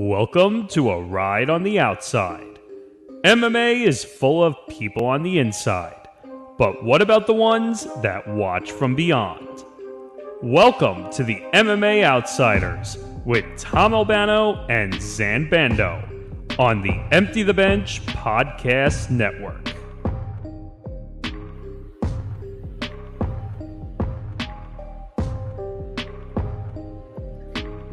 Welcome to a ride on the outside. MMA is full of people on the inside, but what about the ones that watch from beyond? Welcome to the MMA Outsiders with Tom Albano and Zain Bando on the Empty the Bench Podcast Network.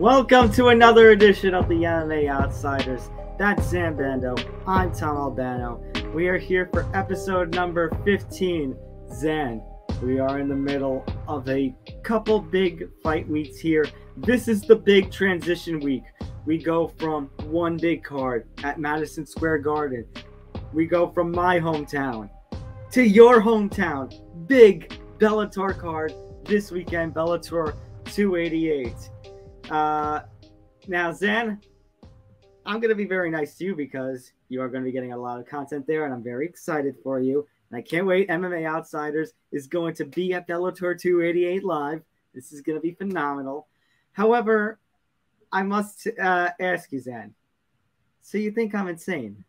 Welcome to another edition of the MMA Outsiders. That's Zain Bando. I'm Tom Albano. We are here for episode number 15. Zain, we are in the middle of a couple big fight weeks here. This is the big transition week. We go from one big card at Madison Square Garden. We go from my hometown to your hometown. Big Bellator card this weekend, Bellator 288. Uh, now, Zain, I'm going to be very nice to you because you are going to be getting a lot of content there, and I'm very excited for you. And I can't wait. MMA Outsiders is going to be at Bellator 288 live. This is going to be phenomenal. However, I must uh, ask you, Zain. So you think I'm insane?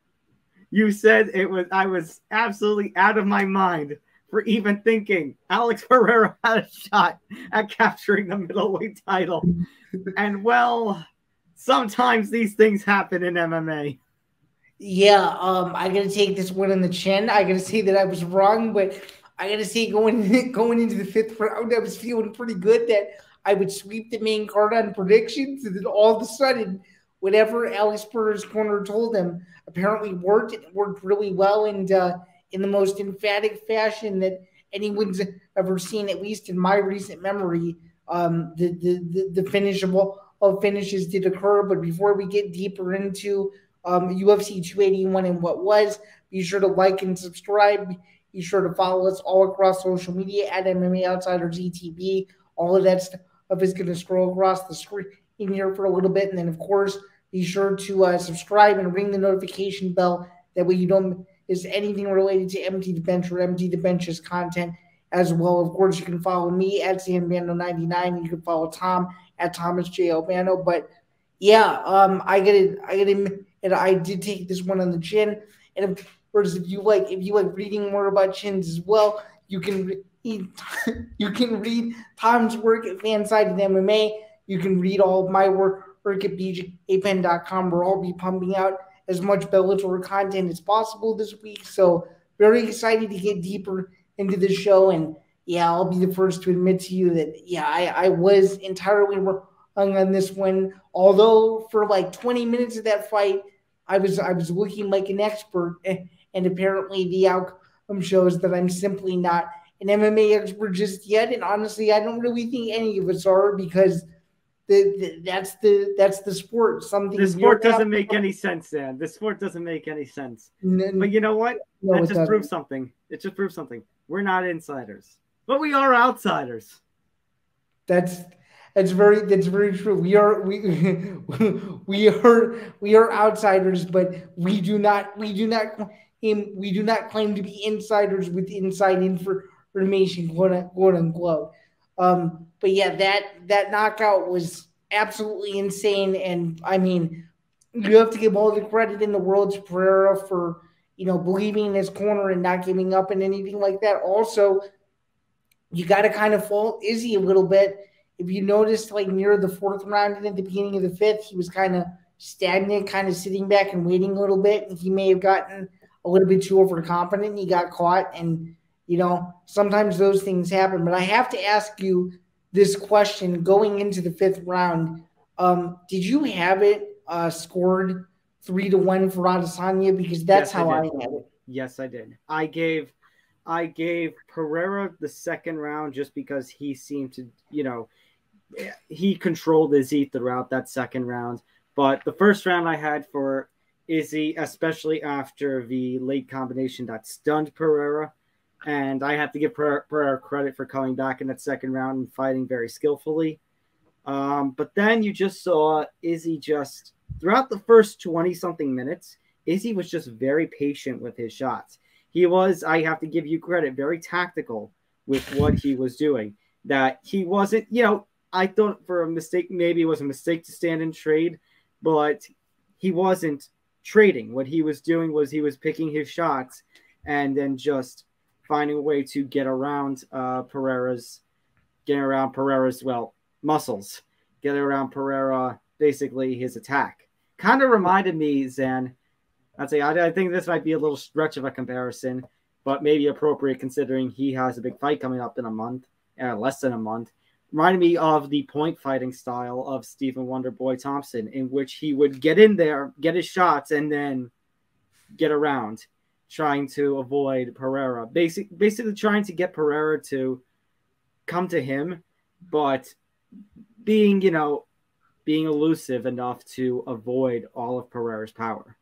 You said it was I was absolutely out of my mind for even thinking Alex Pereira had a shot at capturing the middleweight title. and well, sometimes these things happen in MMA. Yeah, um, I gotta take this one in the chin. I gotta say that I was wrong, but I gotta say going going into the fifth round, I was feeling pretty good that I would sweep the main card on predictions, and then all of a sudden, whatever Alex Pereira's corner told him apparently worked. It worked really well, and uh, in the most emphatic fashion that anyone's ever seen, at least in my recent memory. Um, the, the, the, the finish of, of finishes did occur. But before we get deeper into um, UFC 281 and what was, be sure to like and subscribe. Be sure to follow us all across social media at MMA Outsiders ETB. All of that stuff is going to scroll across the screen here for a little bit. And then, of course, be sure to uh, subscribe and ring the notification bell. That way you don't is anything related to Empty the Bench or Empty the Bench's content as well. Of course, you can follow me at ZainBando99. You can follow Tom at Thomas J. Albano. But yeah, um, I get it. I get it. And I did take this one on the chin. And of course, if you like, if you like reading more about chins as well, you can read. You can read Tom's work at Fansided MMA. You can read all of my work, work at bjpenn.com, where I'll be pumping out as much Bellator content as possible this week. So very excited to get deeper into the show. And yeah, I'll be the first to admit to you that yeah, I, I was entirely wrong on this one. Although for like 20 minutes of that fight, I was I was looking like an expert, eh, and apparently the outcome shows that I'm simply not an MMA expert just yet. And honestly, I don't really think any of us are because the, the, that's the that's the sport. Something the sport doesn't make any sense, Dan. The sport doesn't make any sense. But you know what? No, that just proves something. It just proves something. We're not insiders, but we are outsiders. That's that's very that's very true. We are we we are we are outsiders, but we do not we do not claim we do not claim to be insiders with inside information, quote, quote unquote. Um, but yeah, that that knockout was absolutely insane. And I mean, you have to give all the credit in the world to Pereira for you know believing in his corner and not giving up and anything like that. Also, you got to kind of fault Izzy a little bit. If you noticed, like near the fourth round and at the beginning of the fifth, he was kind of stagnant, kind of sitting back and waiting a little bit. He may have gotten a little bit too overconfident. He got caught and you know, sometimes those things happen. But I have to ask you this question going into the fifth round. Um, did you have it uh, scored three to one for Adesanya? Because that's yes, how I, I had it. Yes, I did. I gave I gave Pereira the second round just because he seemed to, you know, he controlled Izzy throughout that second round. But the first round I had for Izzy, especially after the late combination that stunned Pereira, and I have to give Pereira credit for coming back in that second round and fighting very skillfully. Um, but then you just saw Izzy just throughout the first 20 something minutes, Izzy was just very patient with his shots. He was, I have to give you credit, very tactical with what he was doing. That he wasn't, you know, I thought for a mistake, maybe it was a mistake to stand and trade, but he wasn't trading. What he was doing was he was picking his shots and then just finding a way to get around uh, Pereira's, getting around Pereira's well muscles, getting around Pereira basically his attack. Kind of reminded me, Zain. I'd say I, I think this might be a little stretch of a comparison, but maybe appropriate considering he has a big fight coming up in a month, uh, less than a month. Reminded me of the point fighting style of Stephen Wonderboy Thompson, in which he would get in there, get his shots, and then get around, trying to avoid Pereira. Basic, basically trying to get Pereira to come to him, but being, you know, being elusive enough to avoid all of Pereira's power.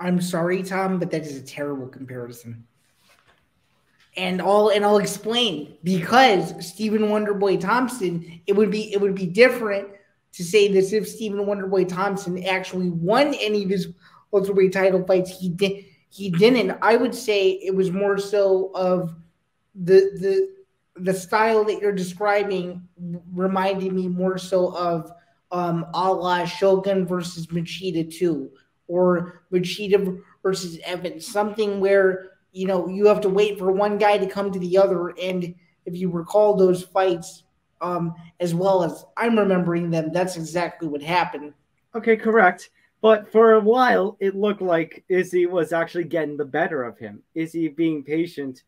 I'm sorry, Tom, but that is a terrible comparison. And I'll and I'll explain because Stephen Wonderboy Thompson, it would be it would be different to say this if Stephen Wonderboy Thompson actually won any of his welterweight title fights. He did he didn't. I would say it was more so of the the the style that you're describing reminded me more so of um, a la Shogun versus Machida 2 or Machida versus Evans, something where you know you have to wait for one guy to come to the other. And if you recall those fights, um, as well as I'm remembering them, that's exactly what happened. Okay, correct. But for a while, it looked like Izzy was actually getting the better of him. Izzy being patient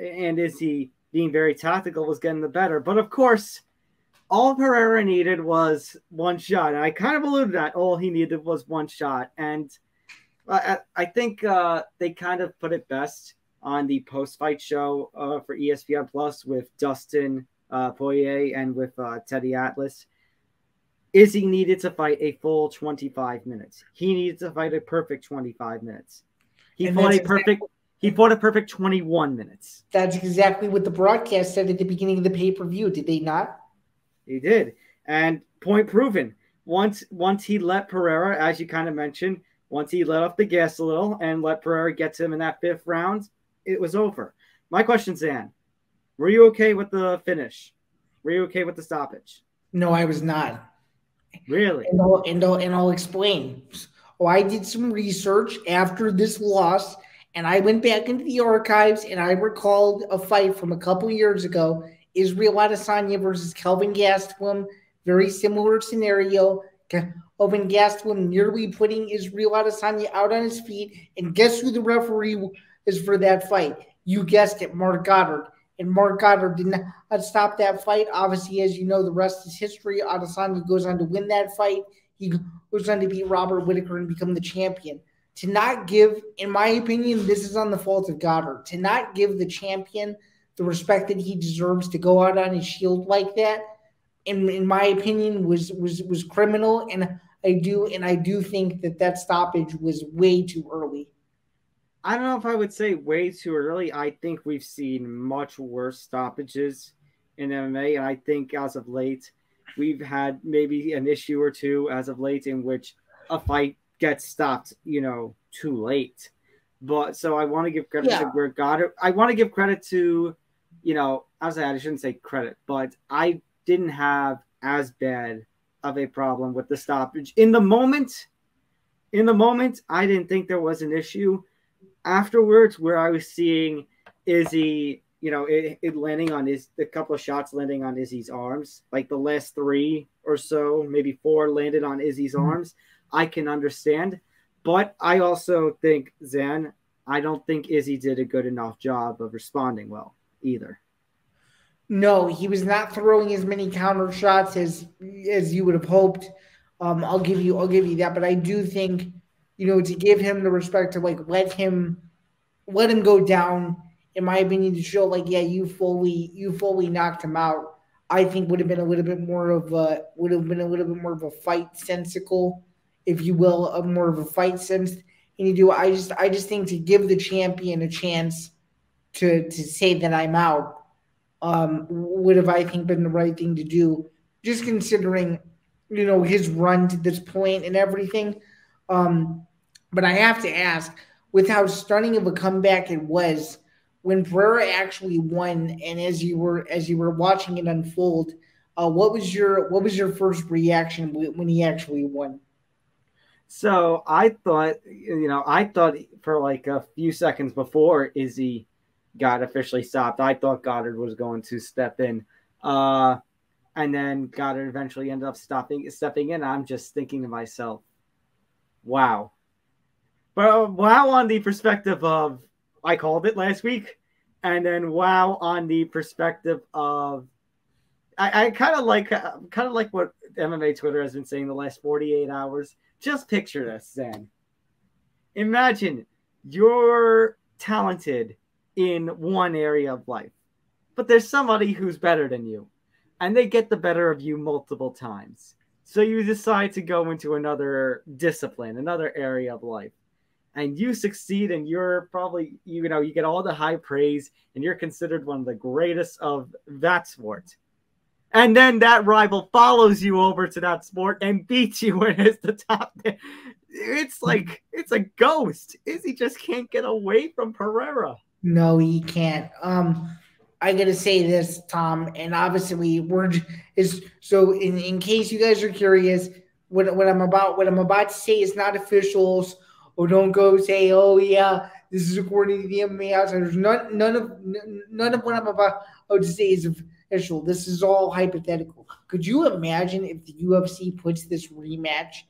and Izzy being very tactical was getting the better. But of course, all Pereira needed was one shot. And I kind of alluded that all he needed was one shot. And I, I think uh, they kind of put it best on the post fight show uh, for ESPN Plus with Dustin uh, Poirier and with uh, Teddy Atlas. Izzy needed to fight a full 25 minutes. He needed to fight a perfect 25 minutes. He and fought a perfect. Exactly- he fought a perfect 21 minutes. That's exactly what the broadcast said at the beginning of the pay per view, did they not? He did. And point proven. Once once he let Pereira, as you kind of mentioned, once he let off the gas a little and let Pereira get to him in that fifth round, it was over. My question, Zain, were you okay with the finish? Were you okay with the stoppage? No, I was not. Really? And I'll, and I'll, and I'll explain. Oh, I did some research after this loss, and I went back into the archives and I recalled a fight from a couple years ago Israel Adesanya versus Kelvin Gastelum. Very similar scenario. Kelvin Gastelum nearly putting Israel Adesanya out on his feet. And guess who the referee is for that fight? You guessed it, Marc Goddard. And Marc Goddard did not uh, stop that fight. Obviously, as you know, the rest is history. Adesanya goes on to win that fight. He goes on to beat Robert Whitaker and become the champion. To not give, in my opinion, this is on the fault of Goddard. To not give the champion – the respect that he deserves to go out on his shield like that, in in my opinion, was was was criminal. And I do and I do think that that stoppage was way too early. I don't know if I would say way too early. I think we've seen much worse stoppages in MMA, and I think as of late, we've had maybe an issue or two as of late in which a fight gets stopped, you know, too late. But so I want to give credit yeah. to where God. I want to give credit to you know, I was I shouldn't say credit, but I didn't have as bad of a problem with the stoppage in the moment. In the moment, I didn't think there was an issue. Afterwards, where I was seeing Izzy, you know, it, it landing on his a couple of shots landing on Izzy's arms, like the last three or so, maybe four landed on Izzy's mm-hmm. arms. I can understand, but I also think Zain, I don't think Izzy did a good enough job of responding well either. No, he was not throwing as many counter shots as as you would have hoped. Um, I'll give you I'll give you that, but I do think you know to give him the respect to like let him let him go down. In my opinion, to show like yeah, you fully you fully knocked him out. I think would have been a little bit more of a would have been a little bit more of a fight sensical, if you will, a more of a fight sense. And you do I just I just think to give the champion a chance to to say that I'm out um, would have I think been the right thing to do, just considering you know his run to this point and everything. Um, but I have to ask, with how stunning of a comeback it was when Pereira actually won, and as you were as you were watching it unfold, uh, what was your what was your first reaction when he actually won? So I thought, you know, I thought for like a few seconds before Izzy got officially stopped, I thought Goddard was going to step in. Uh, and then Goddard eventually ended up stopping, stepping in. I'm just thinking to myself, wow. But um, wow, on the perspective of, I called it last week. And then wow, on the perspective of, I, I kind of like, uh, kind of like what MMA Twitter has been saying the last 48 hours just picture this, Zain. Imagine you're talented in one area of life, but there's somebody who's better than you, and they get the better of you multiple times. So you decide to go into another discipline, another area of life, and you succeed, and you're probably, you know, you get all the high praise, and you're considered one of the greatest of that sport and then that rival follows you over to that sport and beats you and is the top. It's like it's a ghost. Izzy just can't get away from Pereira. No, he can't. Um, I gotta say this, Tom, and obviously we're is so. In, in case you guys are curious, what what I'm about what I'm about to say is not officials. Or don't go say, oh yeah, this is according to the MMA outsiders. None none of none of what I'm about to say is official. This is all hypothetical. Could you imagine if the UFC puts this rematch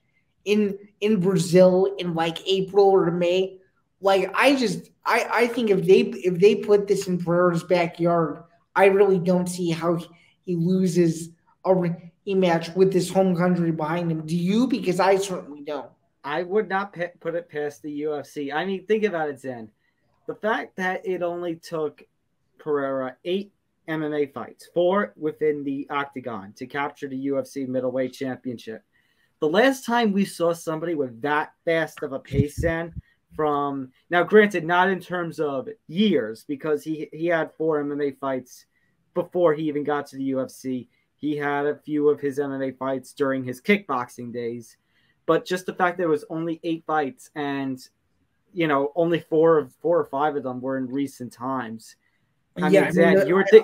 in in Brazil in like April or May? Like I just I I think if they if they put this in Pereira's backyard, I really don't see how he loses a rematch with this home country behind him. Do you? Because I certainly don't. I would not put it past the UFC. I mean, think about it, Zain. The fact that it only took Pereira eight MMA fights, four within the octagon to capture the UFC middleweight championship. The last time we saw somebody with that fast of a pace, then from now, granted, not in terms of years, because he he had four MMA fights before he even got to the UFC. He had a few of his MMA fights during his kickboxing days, but just the fact that it was only eight fights and you know only four of four or five of them were in recent times I yeah, mean, I mean, you were th-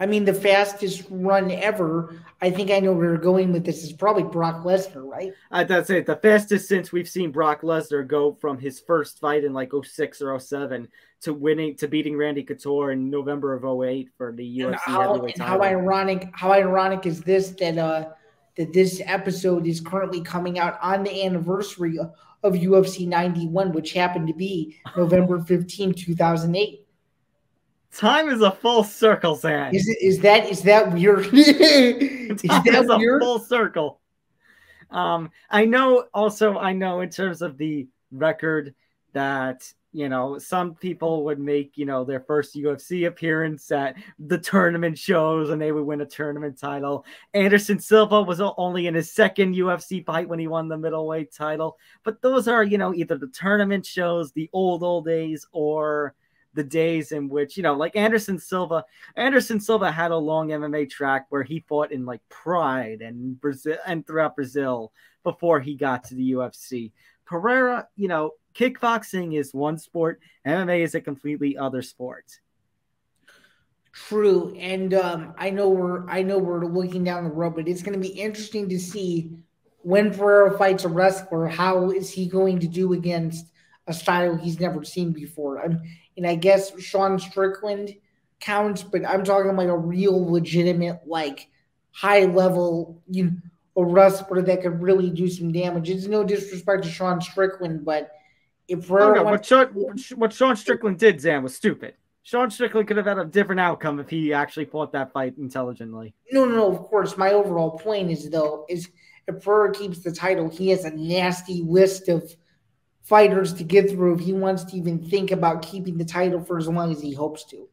I mean, the fastest run ever. I think I know where we're going with this. Is probably Brock Lesnar, right? Uh, that's it. The fastest since we've seen Brock Lesnar go from his first fight in like 06 or 07 to winning to beating Randy Couture in November of 08 for the UFC and how, heavyweight and title. How ironic! How ironic is this that uh that this episode is currently coming out on the anniversary of, of UFC 91, which happened to be November 15, 2008. Time is a full circle, Sam. Is is that is that weird? is Time that is weird? a full circle. Um, I know. Also, I know in terms of the record that you know some people would make you know their first UFC appearance at the tournament shows and they would win a tournament title. Anderson Silva was only in his second UFC fight when he won the middleweight title, but those are you know either the tournament shows, the old old days, or the days in which you know like anderson silva anderson silva had a long mma track where he fought in like pride and brazil and throughout brazil before he got to the ufc pereira you know kickboxing is one sport. Mma is a completely other sport. True. And um, i know we're i know we're looking down the road but it's going to be interesting to see when pereira fights a wrestler how is he going to do against a style he's never seen before. I'm, and I guess Sean Strickland counts, but I'm talking like a real legitimate, like high level, you know, a wrestler that could really do some damage. It's no disrespect to Sean Strickland, but if oh, no, what, Sean, what Sean Strickland did, Zain, was stupid. Sean Strickland could have had a different outcome if he actually fought that fight intelligently. No, no, no. Of course, my overall point is though is if Pereira keeps the title, he has a nasty list of fighters to get through if he wants to even think about keeping the title for as long as he hopes to.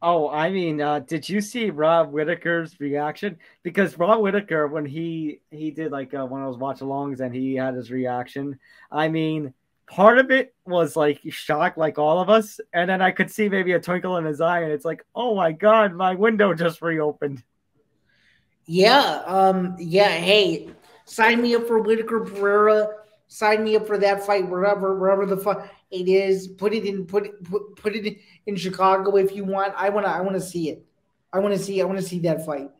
Oh, I mean, uh, did you see Rob Whitaker's reaction? Because Rob Whitaker, when he he did like uh, one of those watch alongs and he had his reaction, I mean, part of it was like shock, like all of us, and then I could see maybe a twinkle in his eye, and it's like, oh my god, my window just reopened. Yeah, um, yeah. Hey, sign me up for Whitaker Pereira sign me up for that fight wherever wherever the fight it is. Put it in put it put, put it in Chicago if you want. I wanna I wanna see it. I wanna see I wanna see that fight.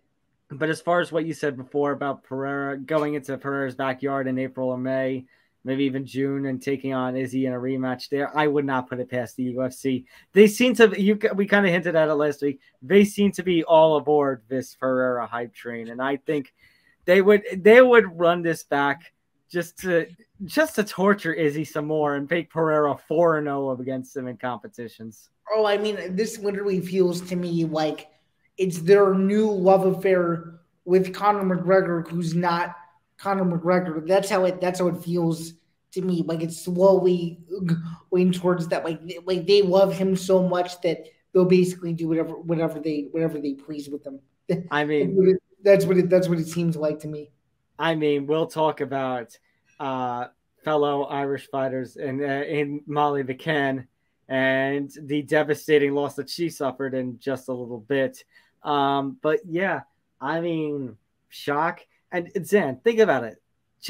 but as far as what you said before about Pereira going into Pereira's backyard in April or May, maybe even June, and taking on Izzy in a rematch there, I would not put it past the UFC. They seem to you we kind of hinted at it last week. They seem to be all aboard this Pereira hype train, and I think they would they would run this back just to just to torture Izzy some more and make Pereira four and oh zero against him in competitions. Oh, I mean, this literally feels to me like it's their new love affair with Conor McGregor, who's not Conor McGregor. That's how it. That's how it feels to me. Like it's slowly going towards that. Like like they love him so much that they'll basically do whatever whatever they whatever they please with them. I mean, that's what it that's what it seems like to me. I mean, we'll talk about uh, fellow Irish fighters in uh, in Molly McCann and the devastating loss that she suffered in just a little bit. Um, but yeah, I mean, shock. And Zain, think about it.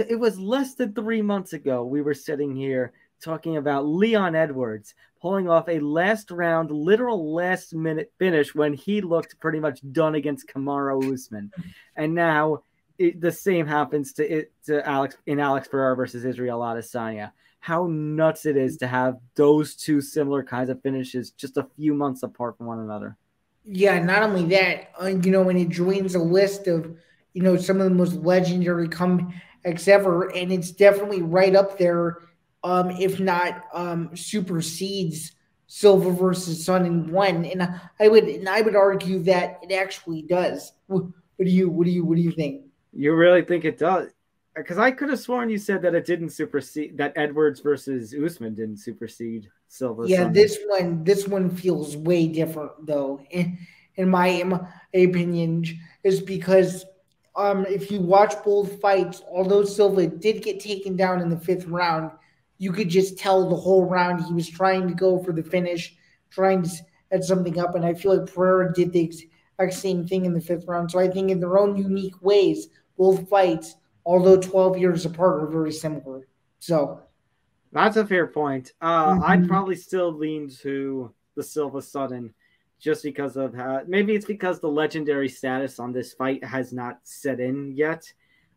It was less than three months ago we were sitting here talking about Leon Edwards pulling off a last round, literal last minute finish when he looked pretty much done against Kamaru Usman. And now it, the same happens to it to Alex in Alex Pereira versus Israel Adesanya. How nuts it is to have those two similar kinds of finishes just a few months apart from one another. Yeah, not only that, you know, when it joins a list of, you know, some of the most legendary comebacks ever, and it's definitely right up there, um, if not um, supersedes Silva versus Sonnen one. And I would, and I would argue that it actually does. What do you, what do you, what do you think? You really think it does? Because I could have sworn you said that it didn't supersede that Edwards versus Usman didn't supersede Silva. Yeah, this one this one feels way different though. In, in my, in my opinion, is because um if you watch both fights, although Silva did get taken down in the fifth round, you could just tell the whole round he was trying to go for the finish, trying to set something up, and I feel like Pereira did the exact same thing in the fifth round. So I think in their own unique ways both fights, although 12 years apart, are very similar. So that's a fair point. Uh, mm-hmm. I'd probably still lean to the Silva Sonnen just because of how maybe it's because the legendary status on this fight has not set in yet.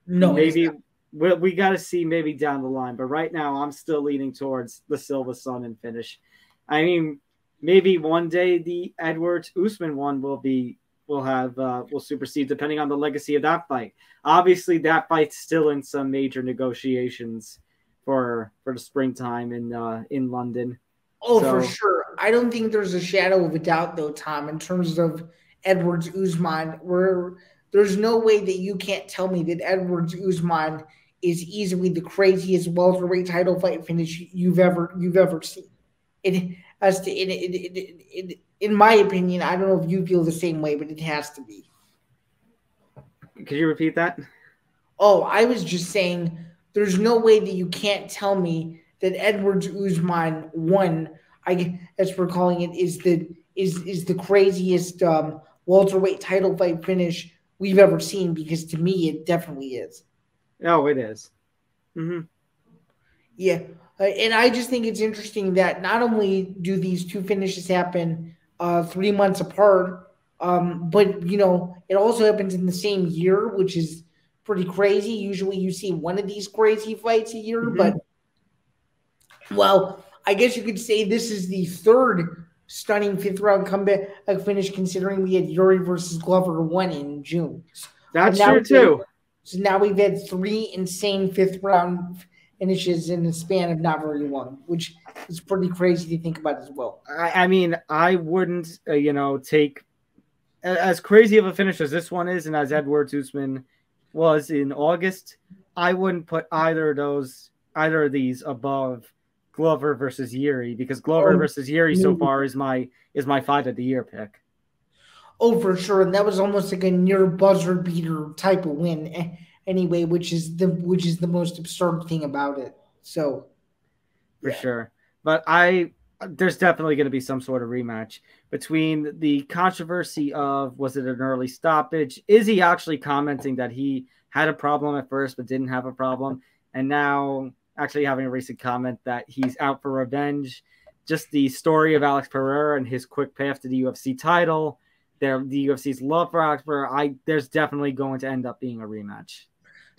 No, maybe we, we got to see maybe down the line, but right now I'm still leaning towards the Silva Sonnen finish. I mean, maybe one day the Edwards Usman one will be will have uh, will supersede depending on the legacy of that fight. Obviously, that fight's still in some major negotiations for for the springtime in uh, in London. Oh, so, for sure. I don't think there's a shadow of a doubt, though, Tom, in terms of Edwards Usman. Where there's no way that you can't tell me that Edwards Usman is easily the craziest welterweight title fight finish you've ever you've ever seen. It as to it, it, it, it, in my opinion, I don't know if you feel the same way, but it has to be. Could you repeat that? Oh, I was just saying there's no way that you can't tell me that Edwards Usman one, I as we're calling it, is the is is the craziest um, welterweight title fight finish we've ever seen because to me it definitely is. Oh, it is. Mm-hmm. Yeah, uh, and I just think it's interesting that not only do these two finishes happen uh, three months apart, um, but you know it also happens in the same year, which is pretty crazy. Usually, you see one of these crazy fights a year, mm-hmm. but well, I guess you could say this is the third stunning fifth round comeback finish, considering we had Yuri versus Glover one in June. That's true too. So now we've had three insane fifth round finishes in the span of not very long, which is pretty crazy to think about as well. I, I mean, I wouldn't, uh, you know, take as crazy of a finish as this one is, and as Edwards Usman was in August. I wouldn't put either of those, either of these above Glover versus Yuri because Glover oh, versus Yuri so far is my is my fight of the year pick. Oh, for sure, and that was almost like a near buzzer beater type of win anyway, which is the which is the most absurd thing about it. So, for yeah. sure, but I there's definitely going to be some sort of rematch between the controversy of was it an early stoppage? Is he actually commenting that he had a problem at first but didn't have a problem, and now actually having a recent comment that he's out for revenge? Just the story of Alex Pereira and his quick path to the UFC title the UFC's love for Oxford. I there's definitely going to end up being a rematch.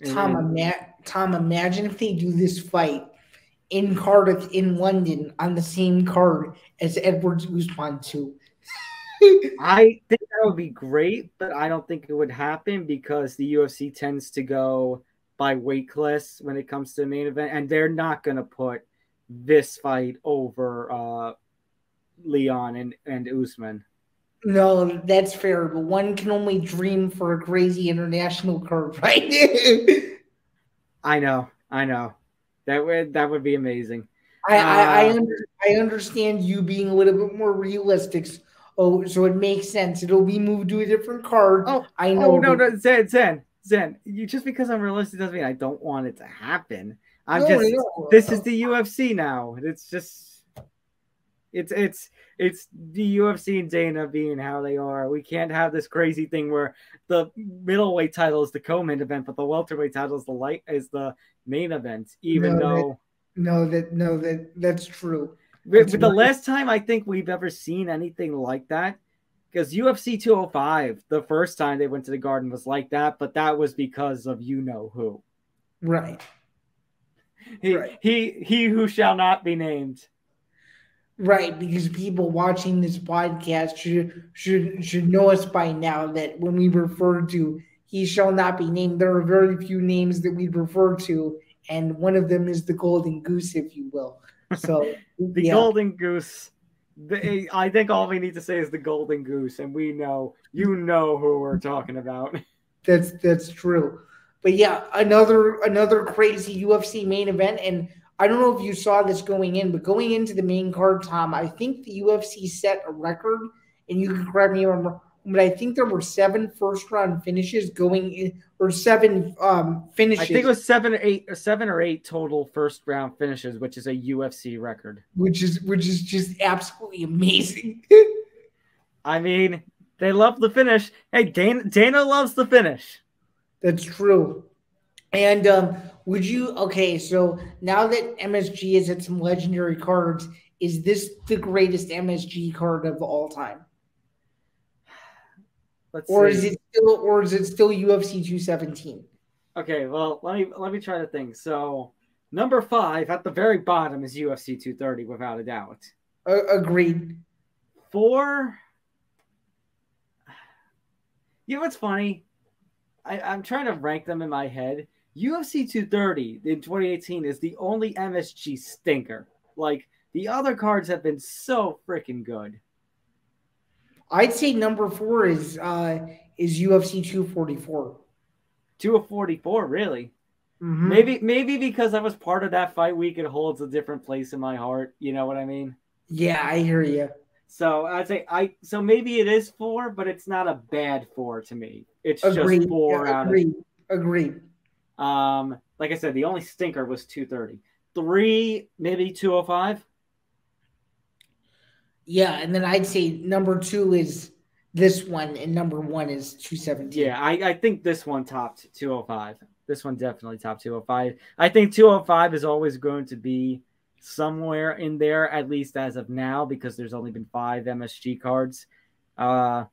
Tom, ima- Tom, imagine if they do this fight in Cardiff, in London, on the same card as Edwards Usman too. I think that would be great, but I don't think it would happen because the UFC tends to go by weight class when it comes to the main event, and they're not going to put this fight over uh, Leon and, and Usman. No, that's fair, but one can only dream for a crazy international card, right? I know, I know. That would that would be amazing. I, I, I, Uh, under, I understand you being a little bit more realistic. Oh, so it makes sense. It'll be moved to a different card. Oh, I know. Oh no, no, Zain, Zain, Zain. You just because I'm realistic doesn't mean I don't want it to happen. I'm No, just no. this is the UFC now. It's just it's it's it's the UFC and Dana being how they are. We can't have this crazy thing where the middleweight title is the co-main event, but the welterweight title is the light is the main event. Even No, though No, that no, that that's true. but the last time I think we've ever seen anything like that, because UFC 205, the first time they went to the Garden was like that, but that was because of you know who. Right. He Right. he he who shall not be named. Right, because people watching this podcast should should should know us by now that when we refer to he shall not be named, there are very few names that we refer to, and one of them is the golden goose, if you will. So The yeah, golden goose. The, I think all we need to say is the golden goose, and we know you know who we're talking about. that's that's true. But yeah, another another crazy UFC main event, and I don't know if you saw this going in, but going into the main card, Tom, I think the UFC set a record, and you can correct me if I'm wrong, but I think there were seven first round finishes going in, or seven um finishes, I think it was seven or eight or seven or eight total first round finishes, which is a UFC record. which is which is just absolutely amazing. I mean, they love the finish. Hey, Dana Dana loves the finish. That's true. And um, would you okay? So now that MSG has had some legendary cards, is this the greatest MSG card of all time, Let's or see. is it still, or is it still UFC 217? Okay, well, let me let me try to think. So, number five at the very bottom is UFC 230, without a doubt. Uh, agreed. Four. You know what's funny? I, I'm trying to rank them in my head. UFC 230 in 2018 is the only MSG stinker. Like the other cards have been so freaking good. I'd say number four is uh is UFC 244. 244, really. Mhm. Maybe maybe because I was part of that fight week, it holds a different place in my heart. You know what I mean? Yeah, I hear you. So I'd say I so maybe it is four, but it's not a bad four to me. It's Agreed. just four Yeah, out agreed. Agreed. Um like I said, the only stinker was 230. Three, maybe 205. Yeah, and then I'd say number two is this one, and number one is 217. Yeah, I, I think this one topped 205. This one definitely topped 205. I think 205 is always going to be somewhere in there, at least as of now, because there's only been five MSG cards. Uh,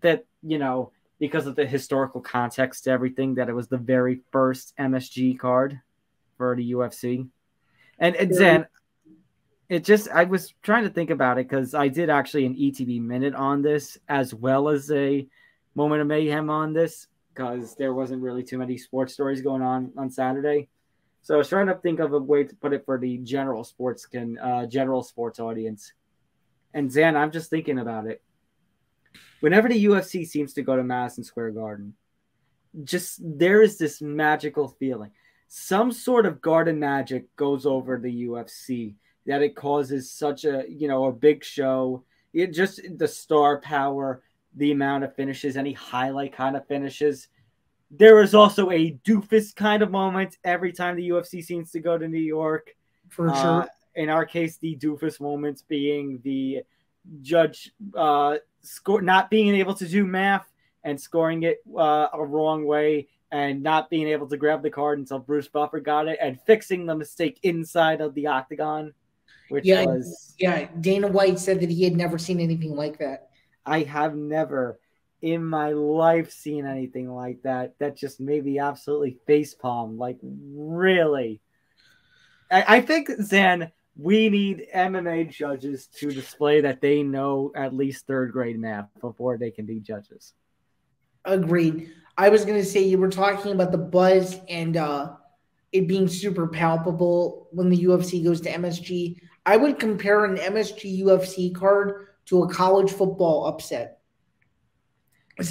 that, you know, because of the historical context to everything, that it was the very first MSG card for the UFC. And, and Zain, it just, I was trying to think about it because I did actually an ETB minute on this as well as a moment of mayhem on this because there wasn't really too many sports stories going on on Saturday. So I was trying to think of a way to put it for the general sports can uh, general sports audience. And Zain, I'm just thinking about it. Whenever the UFC seems to go to Madison Square Garden, just there is this magical feeling. Some sort of garden magic goes over the UFC that it causes such a you know a big show. It just the star power, the amount of finishes, any highlight kind of finishes. There is also a doofus kind of moment every time the UFC seems to go to New York. for Uh, sure. in our case, the doofus moments being the judge uh, score not being able to do math and scoring it uh, a wrong way and not being able to grab the card until Bruce Buffer got it and fixing the mistake inside of the octagon, which Yeah, was Yeah, Dana White said that he had never seen anything like that. I have never in my life seen anything like that. That just made me absolutely facepalm. Like, really? I, I think, Zain, we need MMA judges to display that they know at least third grade math before they can be judges. Agreed. I was going to say you were talking about the buzz and uh, it being super palpable when the UFC goes to MSG. I would compare an MSG UFC card to a college football upset.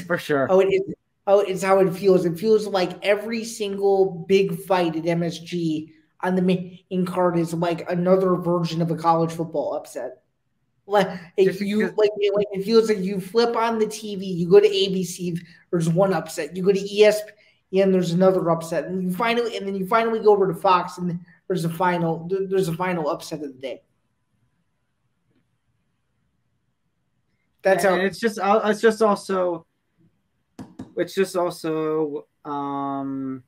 For sure. Oh, it is. Oh, it's how it feels. It feels like every single big fight at MSG on the main card is like another version of a college football upset. Like if you like, like it feels like you flip on the TV, you go to ABC, there's one upset. You go to ESPN, there's another upset, and you finally and then you finally go over to Fox, and there's a final there's a final upset of the day. That's how it's just uh, it's just also it's just also um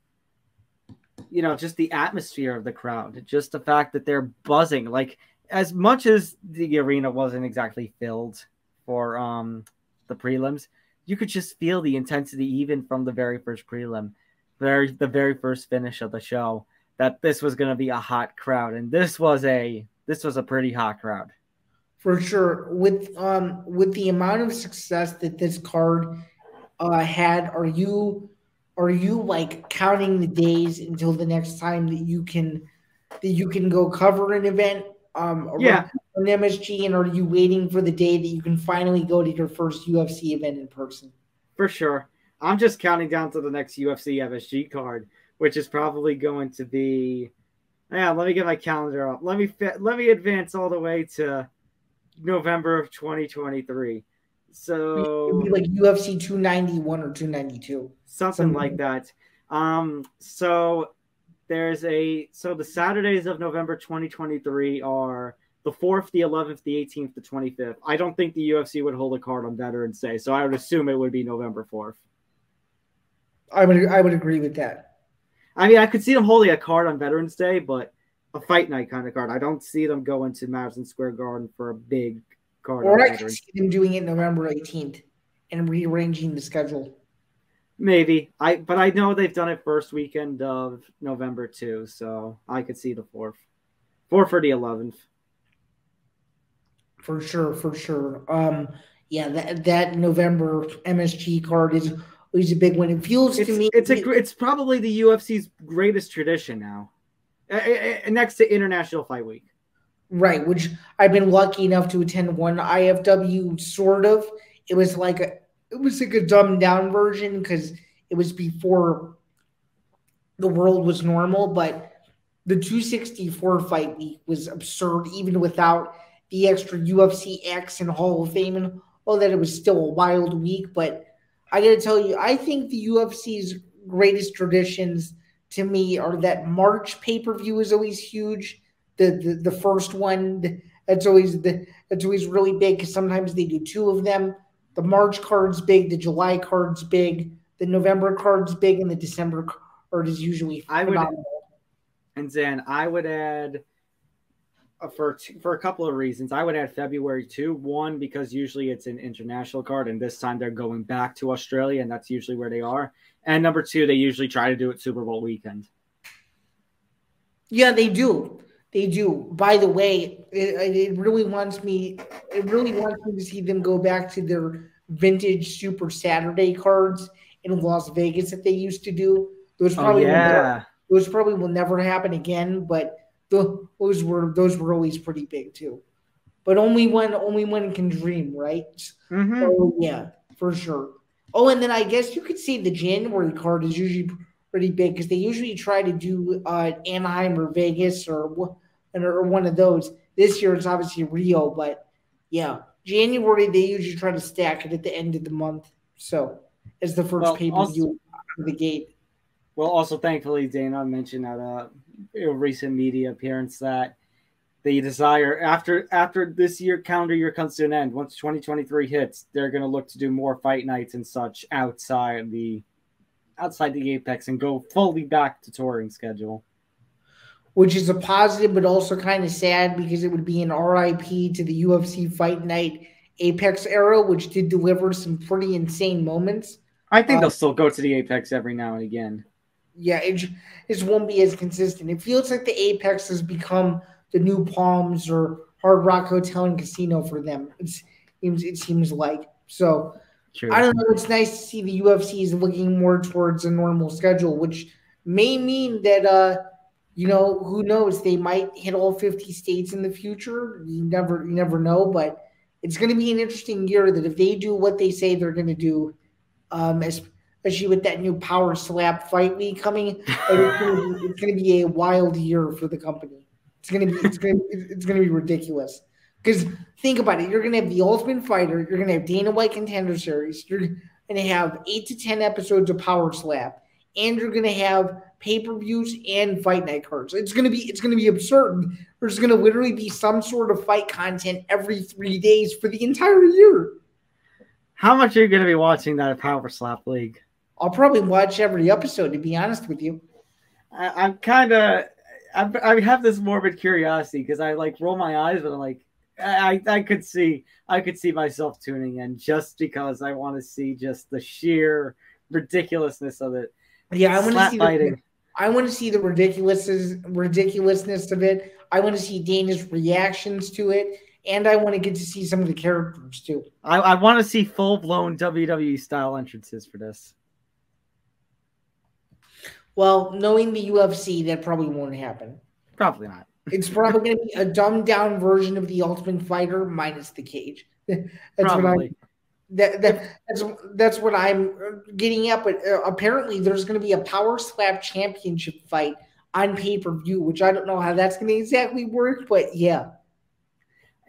you know just the atmosphere of the crowd just the fact that they're buzzing like as much as the arena wasn't exactly filled for um the prelims you could just feel the intensity even from the very first prelim very the very first finish of the show that this was going to be a hot crowd and this was a this was a pretty hot crowd. For sure. With um with the amount of success that this card uh, had, are you are you like counting the days until the next time that you can that you can go cover an event? Um, yeah, on MSG, and are you waiting for the day that you can finally go to your first UFC event in person? For sure, I'm just counting down to the next UFC MSG card, which is probably going to be. Yeah, let me get my calendar up. Let me let me advance all the way to November of 2023. So like UFC 291 or 292, something, something like that. Um, so there's a so the Saturdays of November 2023 are the 4th, the 11th, the 18th, the 25th. I don't think the UFC would hold a card on Veterans Day, so I would assume it would be November 4th. I would I would agree with that. I mean, I could see them holding a card on Veterans Day, but a fight night kind of card. I don't see them going to Madison Square Garden for a big card. Or I could see them doing it November 18th and rearranging the schedule. Maybe I, but I know they've done it first weekend of November too, so I could see the fourth, fourth for the eleventh. For sure, for sure. Um, yeah, that that November MSG card is is a big one. It feels it's, to me it's a it's probably the UFC's greatest tradition now, eh, eh, eh, next to International Fight Week. Right, which I've been lucky enough to attend one IFW sort of. It was like a it was like a dumbed down version because it was before the world was normal, but the 264 fight week was absurd even without the extra UFC X and Hall of Fame and all that it was still a wild week, but I got to tell you, I think the UFC's greatest traditions to me are that March pay-per-view is always huge the the, the first one that's always the that's always really big because sometimes they do two of them. The March card's big, the July card's big, the November card's big, and the December card is usually phenomenal. I would, and then I would add uh, for for a couple of reasons. I would add February too. One because usually it's an international card, and this time they're going back to Australia, and that's usually where they are. And number two, they usually try to do it Super Bowl weekend. Yeah, they do. They do. By the way, it, it really wants me. It really wants me to see them go back to their vintage Super Saturday cards in Las Vegas that they used to do. Those oh, probably oh, yeah. Never, those probably will never happen again. But the, those were those were always pretty big too. But only one only one can dream, right? Mm-hmm. So, yeah, for sure. Oh, and then I guess you could see the January card is usually pretty big because they usually try to do uh, Anaheim or Vegas or or one of those. This year it's obviously Rio, but yeah, January they usually try to stack it at the end of the month. So as the first well, pay per view out the gate. Well, also thankfully Dana mentioned at a, recent media appearance that the desire after after this year calendar year comes to an end, once 2023 hits, they're going to look to do more fight nights and such outside the outside the apex and go fully back to touring schedule which is a positive, but also kind of sad because it would be an RIP to the UFC fight night Apex era, which did deliver some pretty insane moments. I think Uh, they'll still go to the Apex every now and again. Yeah, it just won't be as consistent. It feels like the Apex has become the new Palms or Hard Rock Hotel and Casino for them. It's, it seems it seems like so. True. I don't know. It's nice to see the UFC is looking more towards a normal schedule, which may mean that uh, you know, who knows? They might hit all fifty states in the future. You never, you never know. But it's going to be an interesting year. That if they do what they say they're going to do, um, especially with that new Power Slap fight week coming, it's going, be, it's going to be a wild year for the company. It's going to be, it's going, to, it's going to be ridiculous. Because think about it, you're going to have the Ultimate Fighter, you're going to have Dana White Contender Series, you're going to have eight to ten episodes of Power Slap, and you're going to have pay per views and fight night cards. It's going to be, it's going to be absurd. There's going to literally be some sort of fight content every three days for the entire year. How much are you going to be watching that Power Slap League? I'll probably watch every episode. To be honest with you, I, I'm kind of, I, I have this morbid curiosity because I like roll my eyes, but I'm like, I, I could see I could see myself tuning in just because I want to see just the sheer ridiculousness of it. Yeah, I want to see fighting. the, I want to see the ridiculousness ridiculousness of it. I want to see Dana's reactions to it, and I want to get to see some of the characters too. I, I want to see full blown WWE style entrances for this. Well, knowing the UFC, that probably won't happen. Probably not. It's probably going to be a dumbed down version of the Ultimate Fighter minus the cage. That's Probably. That, that that's that's what I'm getting at. But uh, apparently, there's going to be a Power Slap Championship fight on pay per view, which I don't know how that's going to exactly work. But yeah,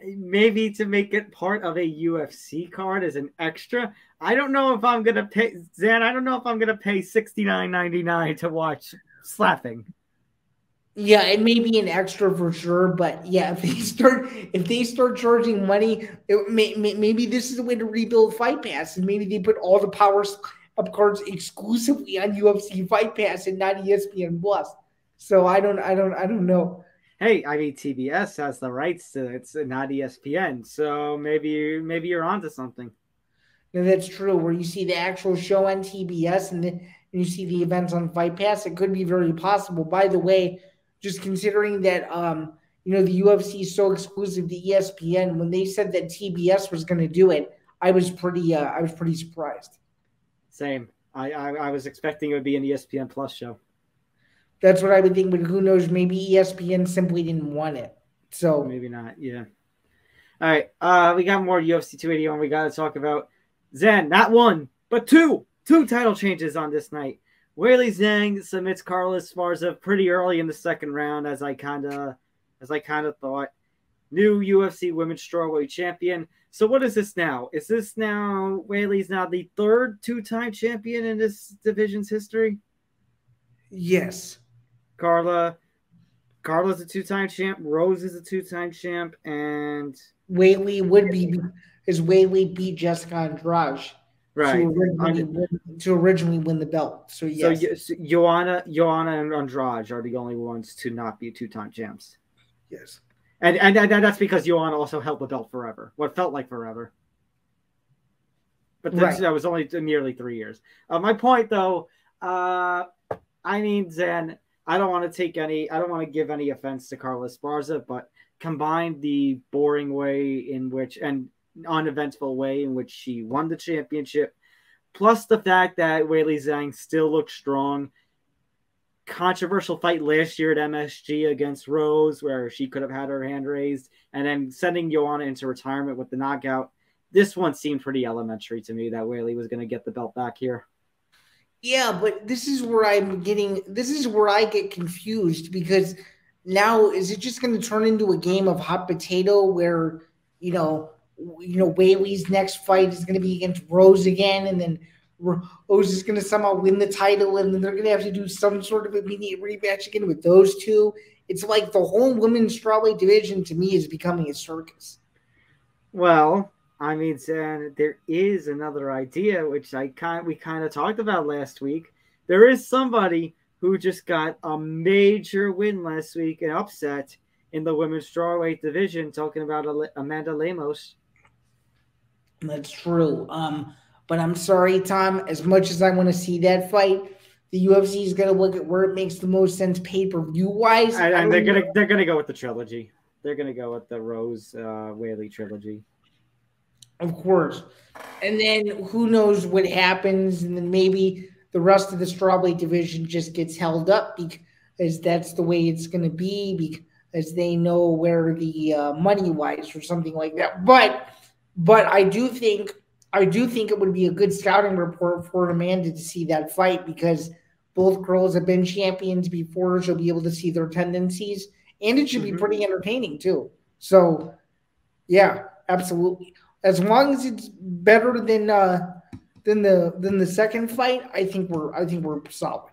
Maybe to make it part of a UFC card as an extra. I don't know if I'm gonna pay Zain. I don't know if I'm gonna pay sixty nine ninety nine to watch slapping. Yeah, it may be an extra for sure. But yeah, if they start if they start charging money, it may, may, maybe this is the way to rebuild Fight Pass, and maybe they put all the Power Up cards exclusively on UFC Fight Pass and not ESPN Plus. So I don't, I don't, I don't know. Hey, I mean TBS has the rights to it. It's not ESPN, so maybe maybe you're onto something. That's true. Where you see the actual show on TBS and then and you see the events on Fight Pass, it could be very possible. By the way, just considering that um, you know, the UFC is so exclusive to ESPN, when they said that TBS was going to do it, I was pretty, uh, I was pretty surprised. Same. I, I I was expecting it would be an ESPN Plus show. That's what I would think. But who knows? Maybe ESPN simply didn't want it. So Maybe not. Yeah. All right. Uh, we got more UFC 281. We got to talk about Zain. Not one, but two. Two title changes on this night. Weili Zhang submits Carla Esparza pretty early in the second round, as I kind of, as I kind of thought. New UFC Women's Strawweight Champion. So what is this now? Is this now Weili's now the third two-time champion in this division's history? yes, Carla, Carla's a two-time champ. Rose is a two-time champ, and Weili would be is Weili beat Jessica Andrade right. to, originally win, to originally win the belt. So So, yes, y- so Joanna, Joanna, and Andrade are the only ones to not be two-time champs, yes. and and, and that's because Joanna also held the belt forever. What felt like forever, but this, Right. that was only nearly three years. Uh, my point, though, uh, I mean, Zain, I don't want to take any, I don't want to give any offense to Carla Esparza, but combine the boring way in which and uneventful way in which she won the championship, plus the fact that Weili Zhang still looks strong. Controversial fight last year at MSG against Rose, where she could have had her hand raised, and then sending Joanna into retirement with the knockout. This one seemed pretty elementary to me that Weili was going to get the belt back here. Yeah, but this is where I'm getting. This is where I get confused because now is it just going to turn into a game of hot potato where you know, you know, Weili's next fight is going to be against Rose again, and then Rose is going to somehow win the title, and then they're going to have to do some sort of immediate rematch again with those two. It's like the whole women's strawweight division to me is becoming a circus. Well, I mean, Zain, there is another idea which I kind we kind of talked about last week. There is somebody who just got a major win last week, an upset in the women's strawweight division. Talking about Amanda Lemos. That's true. Um, but I'm sorry, Tom. As much as I want to see that fight, the UFC is going to look at where it makes the most sense pay per view wise. And, and they're gonna they're gonna go with the trilogy. They're gonna go with the Rose uh, Weili trilogy. Of course. And then who knows what happens, and then maybe the rest of the strawweight division just gets held up because that's the way it's going to be because they know where the uh, money wise or something like that. But but I do think I do think it would be a good scouting report for Amanda to see that fight because both girls have been champions before. She'll be able to see their tendencies, and it should mm-hmm. be pretty entertaining too. So, yeah, absolutely. As long as it's better than uh, than the than the second fight, I think we're I think we're solid.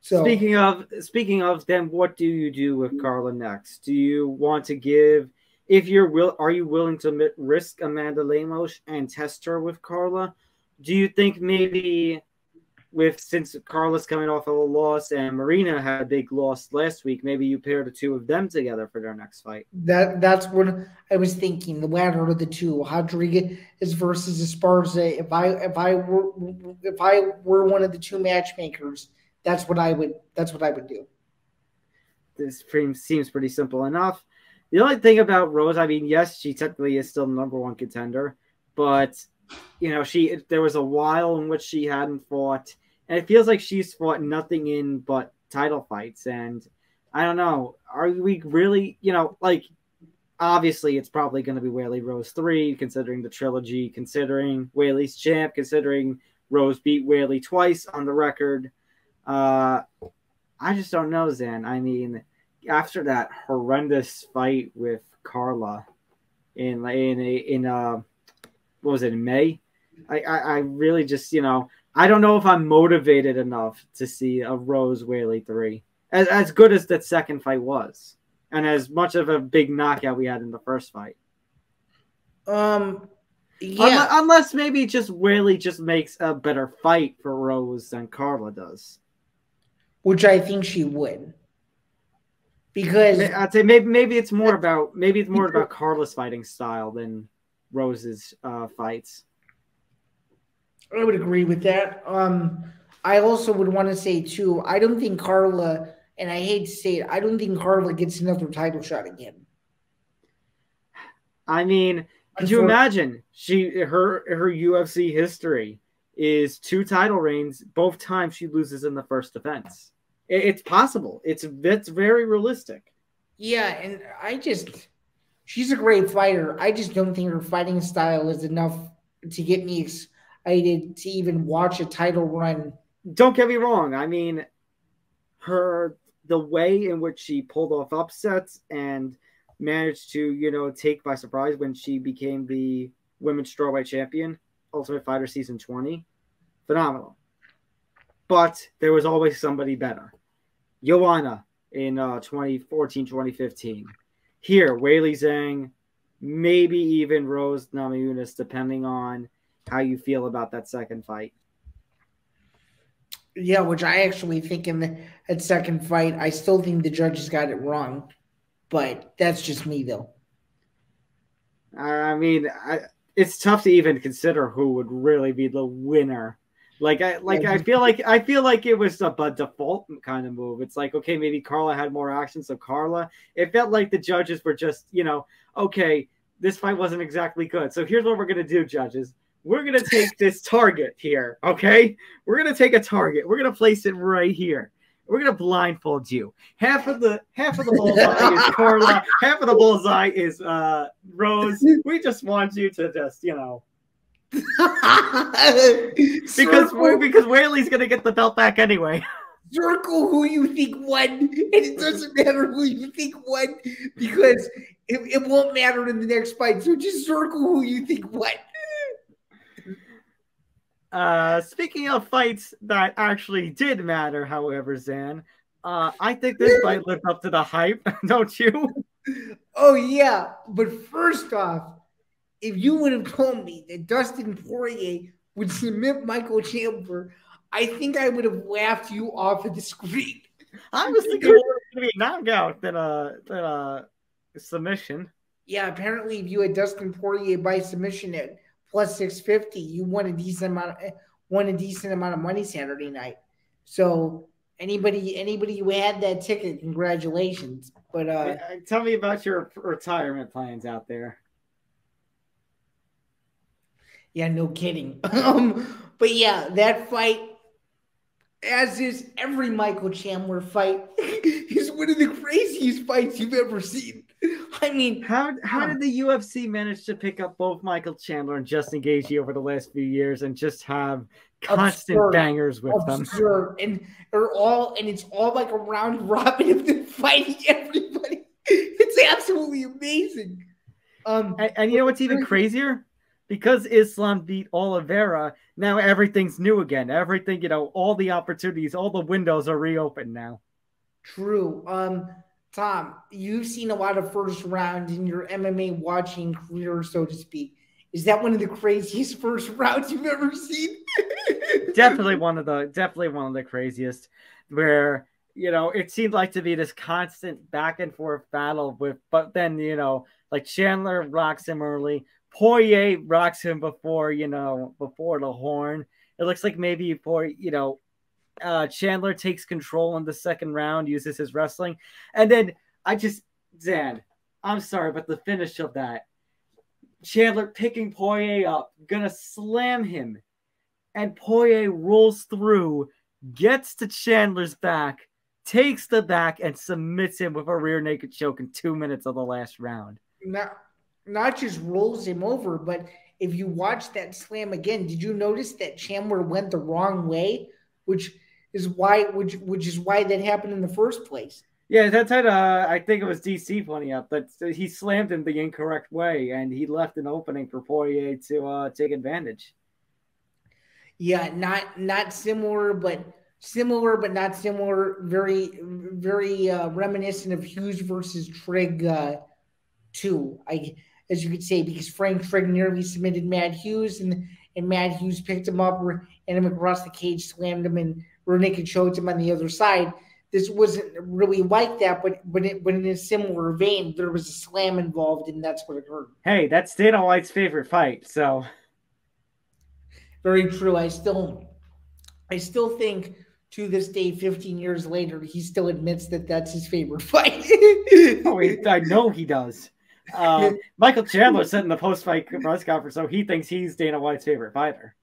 So speaking of speaking of, then what do you do with Carla next? Do you want to give? If you're will, are you willing to risk Amanda Lemos and test her with Carla? Do you think maybe with since Carla's coming off of a loss and Marina had a big loss last week, maybe you pair the two of them together for their next fight. That that's what I was thinking. The latter of the two, Rodriguez is versus Esparza. If I if I were if I were one of the two matchmakers, that's what I would that's what I would do. This frame seems pretty simple enough. The only thing about Rose, I mean, yes, she technically is still the number one contender, but you know, she there was a while in which she hadn't fought, and it feels like she's fought nothing in but title fights. And I don't know, are we really, you know, like obviously it's probably going to be Weili Rose three, considering the trilogy, considering Weili's champ, considering Rose beat Weili twice on the record. Uh, I just don't know, Zain. I mean, after that horrendous fight with Carla in in in uh, what was it in May? I, I, I really just, you know, I don't know if I'm motivated enough to see a Rose Weili three. As, as good as that second fight was, and as much of a big knockout we had in the first fight. Um, yeah. Unless, unless maybe just Weili just makes a better fight for Rose than Carla does, which I think she would. Because I'd say maybe maybe it's more about maybe it's more about Carla's fighting style than Rose's uh, fights. I would agree with that. Um, I also would want to say too. I don't think Carla, and I hate to say it, I don't think Carla gets another title shot again. I mean, could you imagine she her her UFC history is two title reigns. Both times she loses in the first defense. It's possible. It's it's very realistic. Yeah, and I just she's a great fighter. I just don't think her fighting style is enough to get me excited to even watch a title run. Don't get me wrong. I mean, her the way in which she pulled off upsets and managed to, you know, take by surprise when she became the women's strawweight champion, Ultimate Fighter season 20. Phenomenal. But there was always somebody better. Joanna in uh, 2014, 2015 here, Weili Zhang, maybe even Rose Namajunas, depending on how you feel about that second fight. Yeah, which I actually think in the, that second fight, I still think the judges got it wrong, but that's just me though. I mean, I, it's tough to even consider who would really be the winner like I like I feel like I feel like it was a, a, default kind of move. It's like okay, maybe Carla had more action, so Carla. It felt like the judges were just you know okay, this fight wasn't exactly good. So here's what we're gonna do, judges. We're gonna take this target here, okay? We're gonna take a target. We're gonna place it right here. We're gonna blindfold you. Half of the half of the bullseye is Carla. Half of the bullseye is uh Rose. We just want you to just you know because Circle. because Weili's gonna get the belt back anyway. Circle who you think won, and it doesn't matter who you think won because it, it won't matter in the next fight. So just circle who you think won. Uh, speaking of fights that actually did matter, however, Zain, uh, I think this fight lived up to the hype, don't you? Oh yeah, but first off, if you would have told me that Dustin Poirier would submit Michael Chandler, I think I would have laughed you off of the screen. I was thinking it was going to be a knockout than a, uh, than a uh, submission. Yeah, apparently, if you had Dustin Poirier by submission at plus six fifty. You won a decent amount. Of, won a decent amount of money Saturday night. So anybody anybody who had that ticket, congratulations. But uh, tell me about your retirement plans out there. Yeah, no kidding. um, but yeah, that fight, as is every Michael Chandler fight, is one of the craziest fights you've ever seen. I mean, how how did the UFC manage to pick up both Michael Chandler and Justin Gaethje over the last few years and just have constant absurd, bangers with absurd. them? And they're all and it's all like a round robin of them fighting everybody. It's absolutely amazing. Um, and, and you know what's even crazier? Because Islam beat Oliveira, now everything's new again. Everything, you know, all the opportunities, all the windows are reopened now. True. Um, Tom, you've seen a lot of first round in your MMA watching career, so to speak. Is that one of the craziest first rounds you've ever seen? definitely one of the definitely one of the craziest where you know it seemed like to be this constant back and forth battle with but then you know like Chandler rocks him early, Poirier rocks him before you know before the horn. It looks like maybe for you know uh, Chandler takes control in the second round, uses his wrestling, and then I just Zain, I'm sorry, but the finish of that, Chandler picking Poirier up, gonna slam him, and Poirier rolls through, gets to Chandler's back, takes the back, and submits him with a rear naked choke in two minutes of the last round. Not, not just rolls him over, but if you watch that slam again, did you notice that Chandler went the wrong way, which is why which which is why that happened in the first place. Yeah, that's had uh, I think it was DC pointing out that he slammed him the incorrect way and he left an opening for Poirier to uh, take advantage. Yeah, not not similar, but similar, but not similar. Very, very uh, reminiscent of Hughes versus Trigg uh, two. I, as you could say, because Frank Trigg nearly submitted Matt Hughes, and and Matt Hughes picked him up, and him across the cage, slammed him, and rear naked choked him on the other side. This wasn't really like that, but but it, but in a similar vein, there was a slam involved, and that's what occurred. Hey, that's Dana White's favorite fight, so very true. I still, I still think to this day, 15 years later, he still admits that that's his favorite fight. oh, I know he does. Uh, Michael Chandler said in the post-fight press conference, so he thinks he's Dana White's favorite fighter.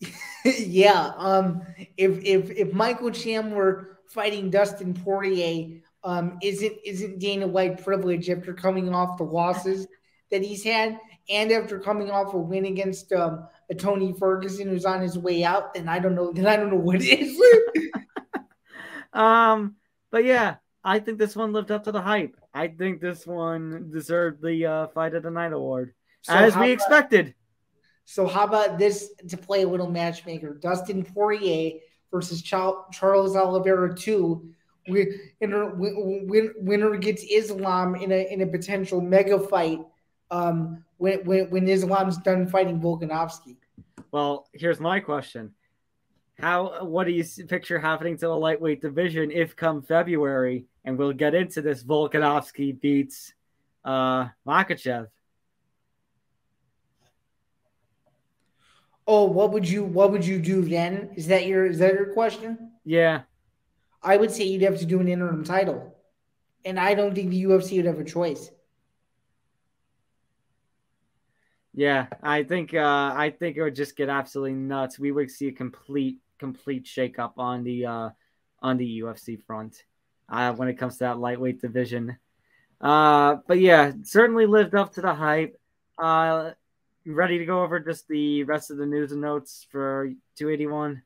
yeah. Um. If if if Michael Chandler fighting Dustin Poirier um isn't isn't Dana White privilege after coming off the losses that he's had, and after coming off a win against um, a Tony Ferguson who's on his way out, then I don't know. Then I don't know what is. um, but yeah, I think this one lived up to the hype. I think this one deserved the uh, Fight of the Night award, so as we about, expected. So how about this to play a little matchmaker? Dustin Poirier versus Charles Oliveira two. Winner, winner gets Islam in a in a potential mega fight um, when, when, when Islam's done fighting Volkanovski. Well, here's my question. How what do you picture happening to the lightweight division if come February, and we'll get into this Volkanovski beats uh Makhachev? Oh, what would you what would you do then? Is that your is that your question? Yeah. I would say you'd have to do an interim title. And I don't think the UFC would have a choice. Yeah, I think uh, I think it would just get absolutely nuts. We would see a complete complete shakeup on the uh, on the UFC front uh, when it comes to that lightweight division. Uh, but yeah, certainly lived up to the hype. Uh, ready to go over just the rest of the news and notes for 281?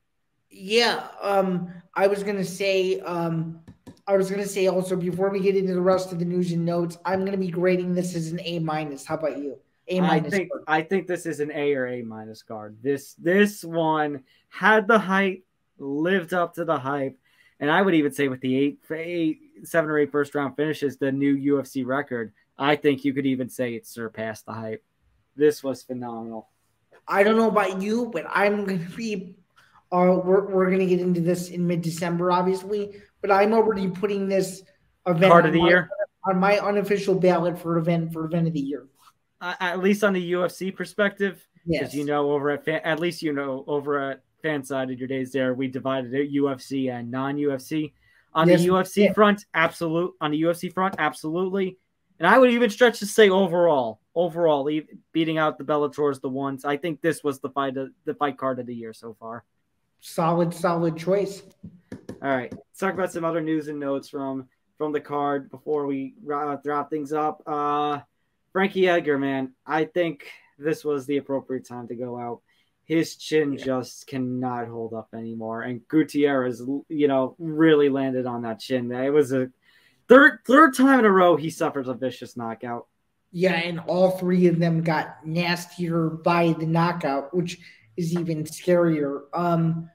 Yeah, um, I was gonna say, um, I was gonna say also before we get into the rest of the news and notes, I'm gonna be grading this as an A minus. How about you? A minus. I think I think this is an A or A minus card. This this one had the hype, lived up to the hype, and I would even say with the eight, eight seven or eight first round finishes, the new UFC record. I think you could even say it surpassed the hype. This was phenomenal. I don't know about you, but I'm gonna be. Uh, we're we're gonna get into this in mid December, obviously, but I'm already putting this event card of the my, year on my unofficial ballot for event for event of the year. Uh, at least on the UFC perspective, because Yes. you know over at fan, at least you know over at Fansided your days there, we divided it UFC and non-UFC. On Yes, the UFC did. front, absolute. On the UFC front, absolutely. And I would even stretch to say overall, overall, beating out the Bellators, the ones. I think this was the fight, of, the fight card of the year so far. solid, solid choice. All right, let's talk about some other news and notes from from the card before we wrap, wrap things up. Uh, Frankie Edgar, man, I think this was the appropriate time to go out. His chin just cannot hold up anymore, and Gutierrez, you know, really landed on that chin. It was a third third time in a row he suffers a vicious knockout. Yeah, and all three of them got nastier by the knockout, which is even scarier. Um,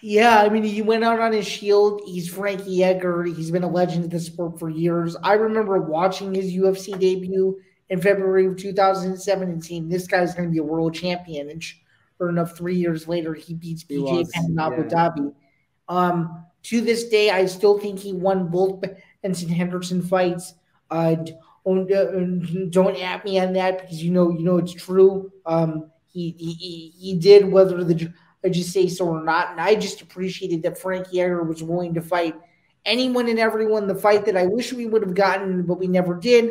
yeah, I mean, he went out on his shield. He's Frankie Edgar. He's been a legend of the sport for years. I remember watching his UFC debut in February of 2007 and seeing this guy's going to be a world champion. And sure enough, three years later, he beats He BJ in Abu yeah. Dhabi. Um, to this day, I still think he won both Benson Henderson fights. Uh, don't, uh, don't at me on that because you know you know it's true. Um, he, he he he did whether the judges say so or not, and I just appreciated that Frankie Edgar was willing to fight anyone and everyone. The fight that I wish we would have gotten, but we never did,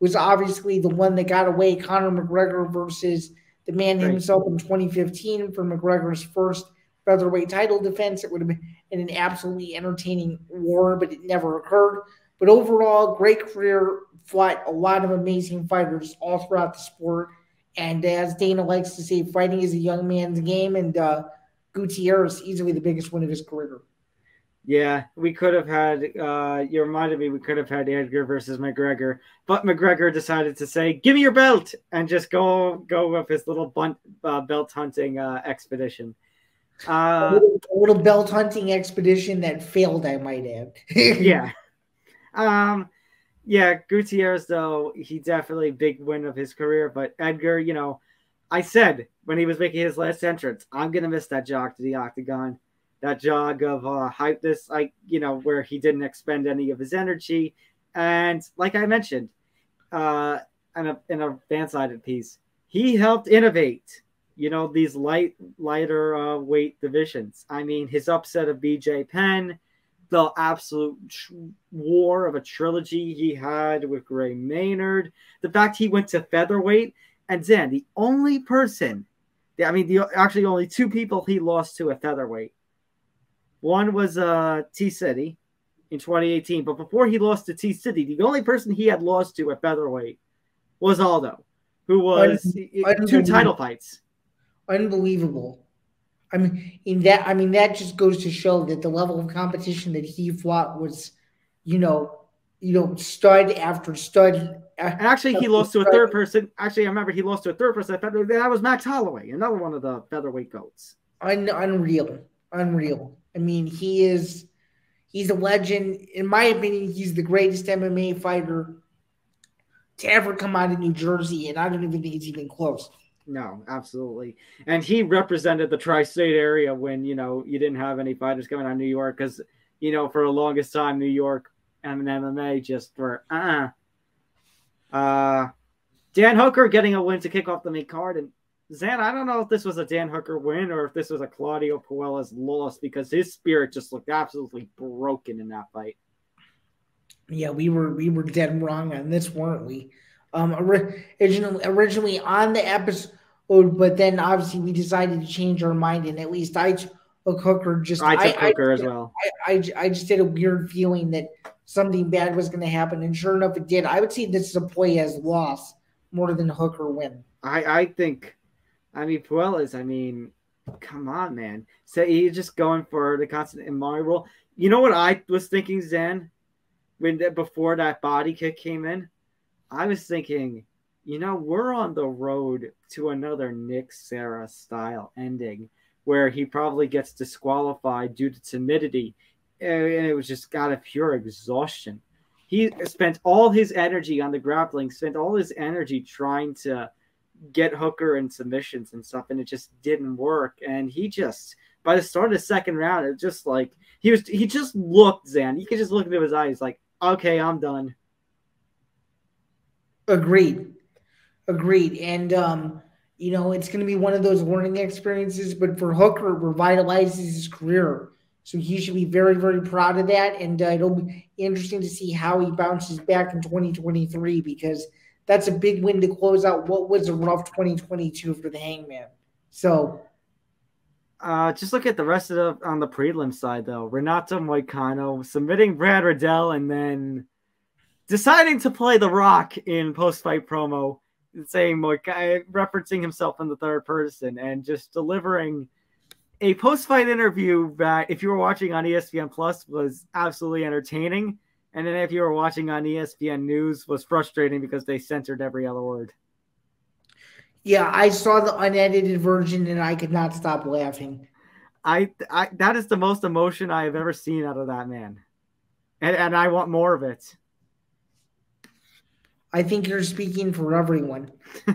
was obviously the one that got away: Conor McGregor versus the man Right. himself in 2015 for McGregor's first featherweight title defense. It would have been an absolutely entertaining war, but it never occurred. But overall, great career, fought a lot of amazing fighters all throughout the sport. And as Dana likes to say, fighting is a young man's game, and uh, Gutierrez easily the biggest win of his career. Yeah, we could have had. Uh, you reminded me we could have had Edgar versus McGregor, but McGregor decided to say, "Give me your belt," and just go go with his little bunt, uh, belt hunting uh, expedition. a, Uh, little, a little belt hunting expedition that failed, I might add. yeah, um, yeah. Gutierrez though he definitely big win of his career, but Edgar, you know, I said when he was making his last entrance, I'm gonna miss that jog to the octagon. that jog of uh, hype this like you know where he didn't expend any of his energy and like i mentioned uh in a in a fan-sided piece he helped innovate you know these light lighter uh, weight divisions i mean his upset of bj penn the absolute war of a trilogy he had with gray maynard the fact he went to featherweight and then the only person I mean, the actually only two people he lost to a featherweight. One was uh, T City in 2018, but before he lost to T City, the only person he had lost to at featherweight was Aldo, who was two title fights. Unbelievable. I mean, in that, I mean, that just goes to show that the level of competition that he fought was, you know, you know, stud after stud. And actually, he lost to a third person. Actually, I remember he lost to a third person. That was Max Holloway, another one of the featherweight goats. Un, unreal, unreal. I mean, he is, he's a legend. In my opinion, he's the greatest MMA fighter to ever come out of New Jersey, and I don't even think it's even close. No, absolutely. And he represented the tri-state area when you know you didn't have any fighters coming out of New York because you know for the longest time New York and MMA just for uh uh Dan Hooker getting a win to kick off the main card and Zain, I don't know if this was a Dan Hooker win or if this was a Claudio Puelles loss because his spirit just looked absolutely broken in that fight. Yeah, we were we were dead wrong on this, weren't we? Um, originally, originally on the episode, but then obviously we decided to change our mind, and at least I took Hooker. Just I took I, Hooker as well. I, I, I just had a weird feeling that something bad was going to happen, and sure enough, it did. I would say this is a Puelles loss more than Hooker win. I, I think, I mean, Puelles, I mean, come on, man. So he's just going for the constant Imanari roll. You know what I was thinking, Zain, when before that body kick came in? I was thinking, you know, we're on the road to another Nick Sarah style ending where he probably gets disqualified due to timidity. Eh, and it was just out of pure exhaustion. He spent all his energy on the grappling, spent all his energy trying to get Hooker in submissions and stuff, and it just didn't work. And he just, by the start of the second round, it just like he was, he just looked Zain. You could just look into his eyes, like, okay, I'm done. Agreed. Agreed. And um, you know, it's going to be one of those learning experiences. But for Hooker, it revitalizes his career, so he should be very, very proud of that. And uh, it'll be interesting to see how he bounces back in 2023 because that's a big win to close out what was a rough 2022 for the Hangman. So. Uh, just look at the rest of the on the prelim side though. Renato Moicano submitting Brad Riddell and then deciding to play The Rock in post fight promo saying like uh, referencing himself in the third person and just delivering a post-fight interview that if you were watching on espn plus was absolutely entertaining. And then if you were watching on espn news was frustrating because they censored every other word. Yeah i saw the unedited version and i could not stop laughing. I, I that is the most emotion i have ever seen out of that man. And, and i want more of it I think you're speaking for everyone.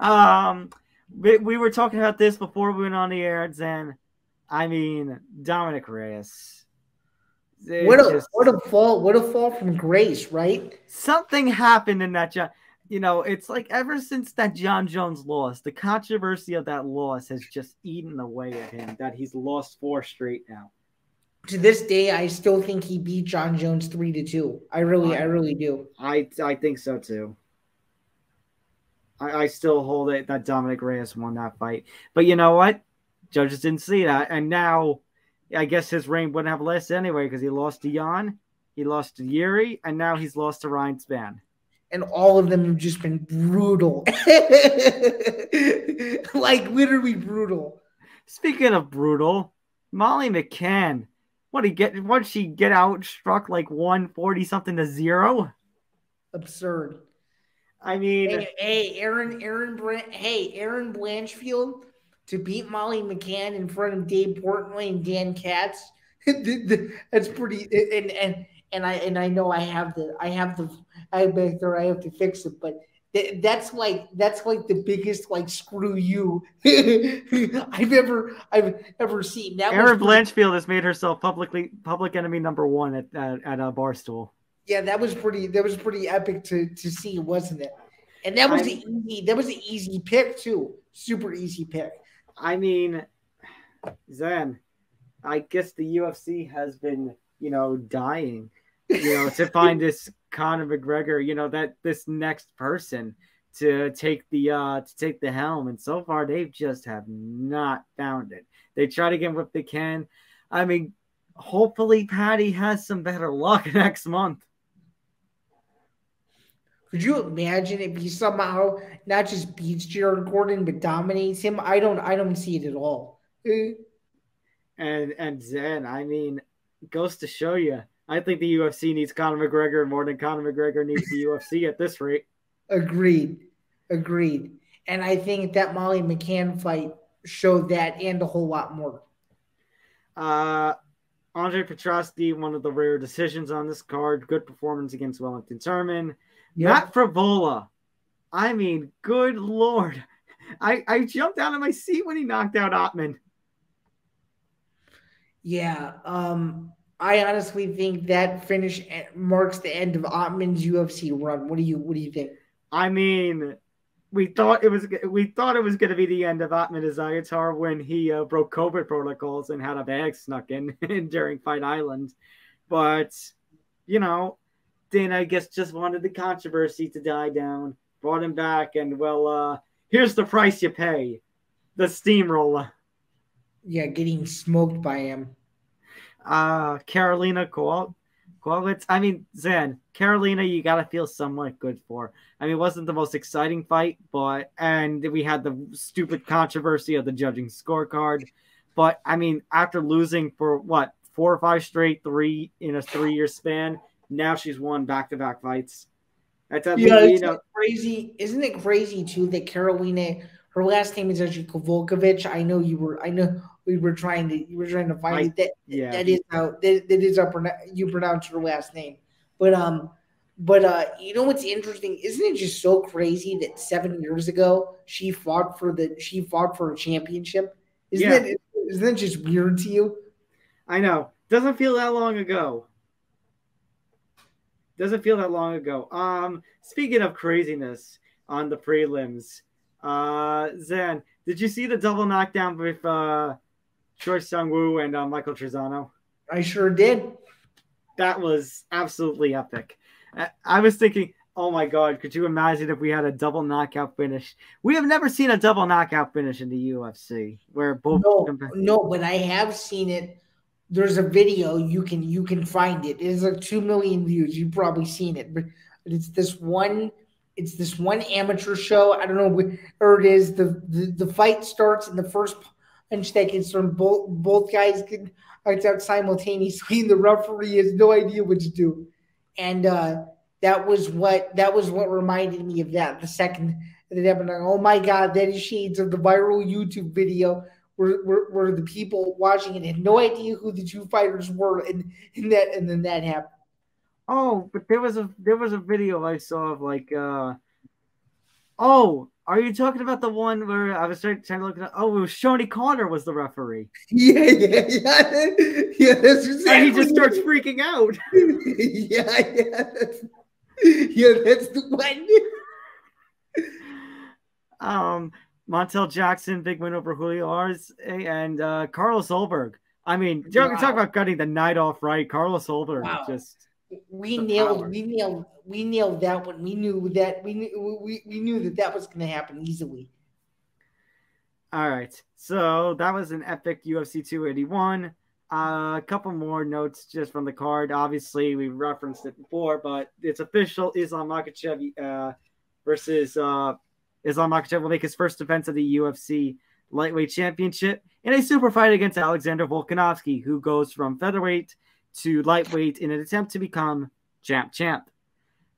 um, we, we were talking about this before we went on the air, and I mean Dominick Reyes. What a just, what a fall! What a fall from grace, right? Something happened in that. John, you know, it's like ever since that Jon Jones loss, the controversy of that loss has just eaten away at him. That he's lost four straight now to this day, I still think he beat Jon Jones three to two. I really, I, I really do. I I think so too. I, I still hold it that Dominick Reyes won that fight, but you know what? Judges didn't see that, and now I guess his reign wouldn't have lasted anyway because he lost to Jan, he lost to Yuri, and now he's lost to Ryan Spann. And all of them have just been brutal, like literally brutal. Speaking of brutal, Molly McCann what did he get? What did she get out struck like one forty something to zero? Absurd. I mean, hey, hey Erin, Erin, hey, Erin Blanchfield to beat Molly McCann in front of Dave Portnoy and Dan Katz. That's pretty. And and and I and I know I have the I have the I back there I have to fix it, but that's like that's like the biggest like screw you I've ever I've ever seen. That Erin Blanchfield has made herself publicly public enemy number one at at, at a barstool. Yeah, that was pretty. That was pretty epic to to see, wasn't it? And that was I, an easy. That was an easy pick too. Super easy pick. I mean, Zain, I guess the UFC has been you know dying you know, to find this Conor McGregor, you know, that this next person to take the uh to take the helm. And so far they just have not found it. They try to get what they can. I mean, hopefully Paddy has some better luck next month. Could you imagine if he somehow not just beats Jared Gordon but dominates him? I don't I don't see it at all. And and Zain, I mean, goes to show you I think the UFC needs Conor McGregor more than Conor McGregor needs the UFC at this rate. Agreed. Agreed. And I think that Molly McCann fight showed that and a whole lot more. Uh, Andre Petroski, one of the rare decisions on this card. Good performance against Wellington Turman. Yep. Matt Frevola. I mean, good lord. I, I jumped out of my seat when he knocked out Ottman. Yeah. Um, I honestly think that finish marks the end of Ottman's UFC run. What do you What do you think? I mean, we thought it was we thought it was going to be the end of Ottman Azaitar when he uh, broke COVID protocols and had a bag snuck in during Fight Island, but you know, Dana I guess just wanted the controversy to die down, brought him back, and well, uh, here's the price you pay: the steamroller. Yeah, getting smoked by him uh Karolina Kowal Kowalkiewicz. I mean, Zain, Karolina, you gotta feel somewhat good for. I mean, it wasn't the most exciting fight, but and we had the stupid controversy of the judging scorecard. But I mean, after losing for what four or five straight three in a three year span, now she's won back to back fights. That's yeah, you know, crazy. Isn't it crazy too that Karolina, her last name is actually Kowalkiewicz. I know you were. I know we were trying to you were trying to find. That yeah. that is how that, that is how you pronounce your last name. But um, but uh, you know what's interesting? Isn't it just so crazy that seven years ago she fought for the she fought for a championship? Isn't yeah. that isn't that just weird to you? I know. Doesn't feel that long ago. Doesn't feel that long ago. Um, speaking of craziness on the prelims, uh, Zain, did you see the double knockdown with uh, Choi Seung Woo and uh, Michael Trizano? I sure did. That was absolutely epic. I, I was thinking, oh my god, could you imagine if we had a double knockout finish? We have never seen a double knockout finish in the UFC where both. No, no, but I have seen it. There's a video you can you can find it. It is like two million views. You've probably seen it, but it's this one. It's this one amateur show. I don't know where it is. The the, the fight starts in the first gets from both both guys get out simultaneously. And the referee has no idea what to do, and. uh that was what that was what reminded me of that. The second that happened, oh my god, that is shades of the viral YouTube video where, where, where the people watching it had no idea who the two fighters were, and, and that and then that happened. Oh, but there was a there was a video I saw of like uh oh, are you talking about the one where I was trying, trying to look at oh it was Shawnee Connor was the referee. Yeah, yeah, yeah. Yeah, that's exactly and he just starts freaking out. yeah, yeah. yeah, that's the one. um, Montel Jackson, big win over Julio Arce and uh, Carlos Ulberg. I mean, wow. talk about cutting the night off right. Carlos Ulberg wow. just we nailed power. we nailed we nailed that one. We knew that we knew we, we knew that that was going to happen easily. All right, so that was an epic UFC 281. Uh, a couple more notes just from the card. Obviously, we referenced it before, but it's official. Islam Makhachev uh, versus uh, Islam Makhachev will make his first defense of the UFC lightweight championship in a super fight against Alexander Volkanovski, who goes from featherweight to lightweight in an attempt to become champ champ.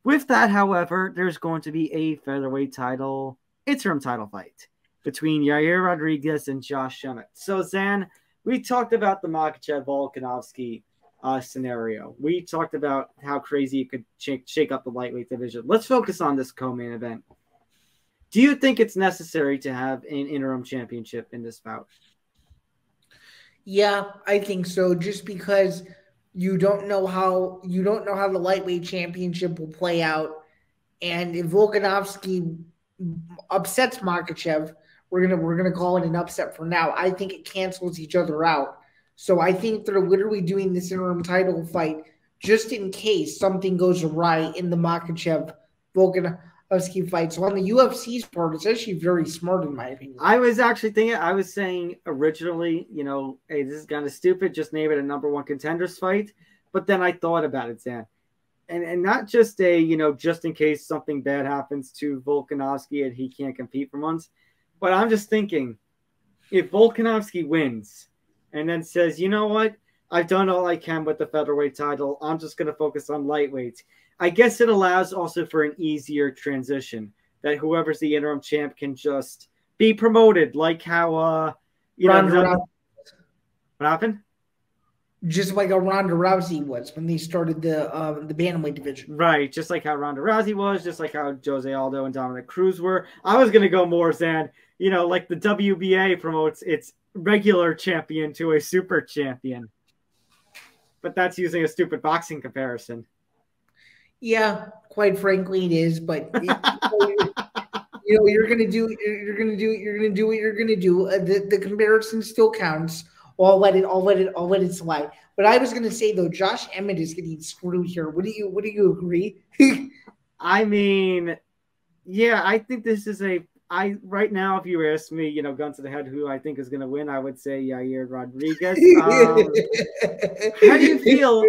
With that, however, there's going to be a featherweight title interim title fight between Yair Rodriguez and Josh Emmett. So, Zain, we talked about the Makhachev Volkanovski uh, scenario. We talked about how crazy it could shake, shake up the lightweight division. Let's focus on this co-main event. Do you think it's necessary to have an interim championship in this bout? Yeah, I think so. Just because you don't know how you don't know how the lightweight championship will play out, and if Volkanovski upsets Makhachev, we're gonna we're gonna call it an upset for now. I think it cancels each other out. So I think they're literally doing this interim title fight just in case something goes awry in the Makhachev Volkanovski fight. So on the UFC's part, it's actually very smart in my opinion. I was actually thinking, I was saying originally, you know, hey, this is kind of stupid. Just name it a number one contenders fight. But then I thought about it, Zain. And, and not just a, you know, just in case something bad happens to Volkanovski and he can't compete for months but I'm just thinking, if Volkanovski wins and then says, you know what, I've done all I can with the featherweight title, I'm just going to focus on lightweight. I guess it allows also for an easier transition that whoever's the interim champ can just be promoted, like how uh, you Ronda know, what happened? just like a Ronda Rousey was when they started the uh, the bantamweight division. Right, just like how Ronda Rousey was, just like how Jose Aldo and Dominick Cruz were. I was gonna go more than you know, like the WBA promotes its regular champion to a super champion, but that's using a stupid boxing comparison. Yeah, quite frankly, it is. But you, know, you're gonna do, you're gonna do, you're gonna do what you're gonna do. Uh, the the comparison still counts I'll let it, I'll let it, I'll let it slide. But I was gonna say though, Josh Emmett is getting screwed here. What do you, what do you agree? I mean, yeah, I think this is a. I right now, if you ask me, you know, gun to the head, who I think is going to win, I would say Yair Rodriguez. Um, how do you feel,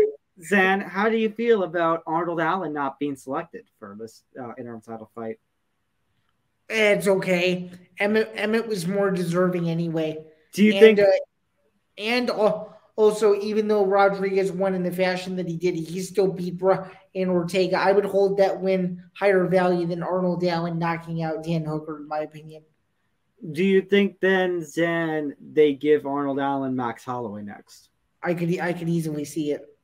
Zain? How do you feel about Arnold Allen not being selected for this uh, interim title fight? It's okay. Emmett Emmett was more deserving anyway. Do you and, think? Uh, and also, even though Rodriguez won in the fashion that he did, he still beat Brian Ortega. I would hold that win higher value than Arnold Allen knocking out Dan Hooker, in my opinion. Do you think then, then they give Arnold Allen Max Holloway next? I could I could easily see it.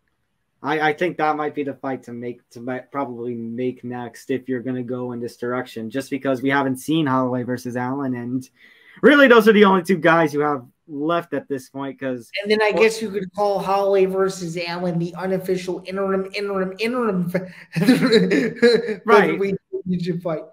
I, I think that might be the fight to make to probably make next if you're going to go in this direction. Just because we haven't seen Holloway versus Allen, and really, those are the only two guys you have left at this point. Because And then I guess you could call Holloway versus Allen the unofficial interim, interim, interim Right. championship fight.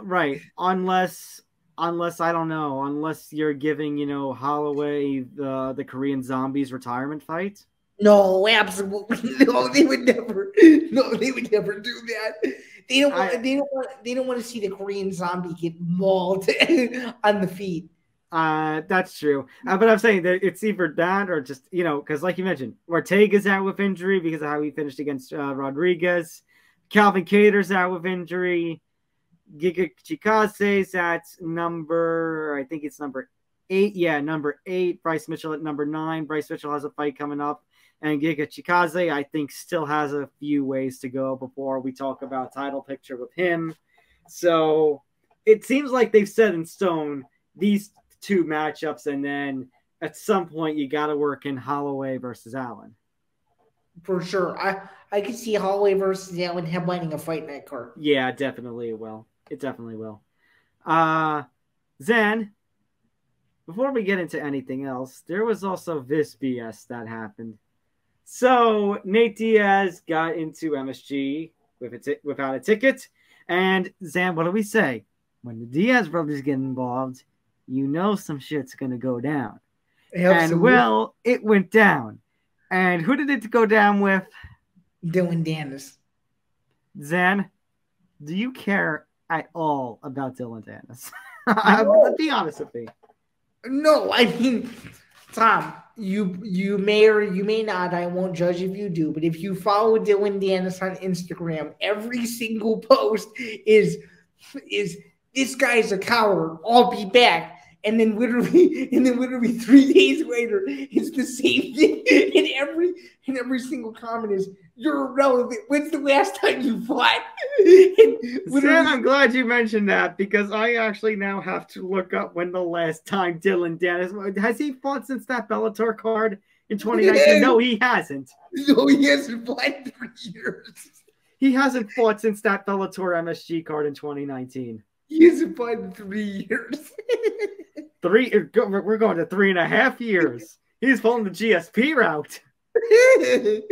right, unless unless I don't know, unless you're giving you know Holloway the the Korean Zombies retirement fight. No, absolutely no. They would never. No, they would never do that. They don't. Want, I- they don't want. They don't want to see the Korean zombie get mauled on the feet. Uh, that's true. Uh, but I'm saying that it's either that or just you know, because like you mentioned, Ortega's out with injury because of how he finished against uh, Rodriguez. Calvin Kattar's out with injury. Giga Chikadze's at number, I think it's number eight. Yeah, number eight. Bryce Mitchell at number nine. Bryce Mitchell has a fight coming up. And Giga Chikadze, I think, still has a few ways to go before we talk about title picture with him. So it seems like they've set in stone these two matchups, and then at some point you got to work in Holloway versus Allen. For sure. I I could see Holloway versus Allen headlining a fight night card. Yeah, definitely it will. It definitely will. Uh Zain, before we get into anything else, there was also this BS that happened. So Nate Diaz got into MSG with a ti- without a ticket, and Zain, what do we say? When the Diaz brothers get involved, you know some shit's gonna go down. And well, it went down. And who did it go down with? Dillon Danis. Zain, do you care at all about Dillon Danis? No. Be honest with me. No, I mean, Tom, you you may or you may not. I won't judge if you do, but if you follow Dillon Danis on Instagram, every single post is is this guy's a coward. I'll be back. And then literally, and then literally three days later, it's the same thing. And every and every single comment is, "You're irrelevant. When's the last time you fought?" Zain, I'm glad you mentioned that because I actually now have to look up when the last time Dillon Danis has he fought since that Bellator card in 2019? no, he hasn't. no, he hasn't fought in three years. He hasn't fought since that Bellator MSG card in 2019. He hasn't in three years. Three, we're going to three and a half years. He's pulling the GSP route.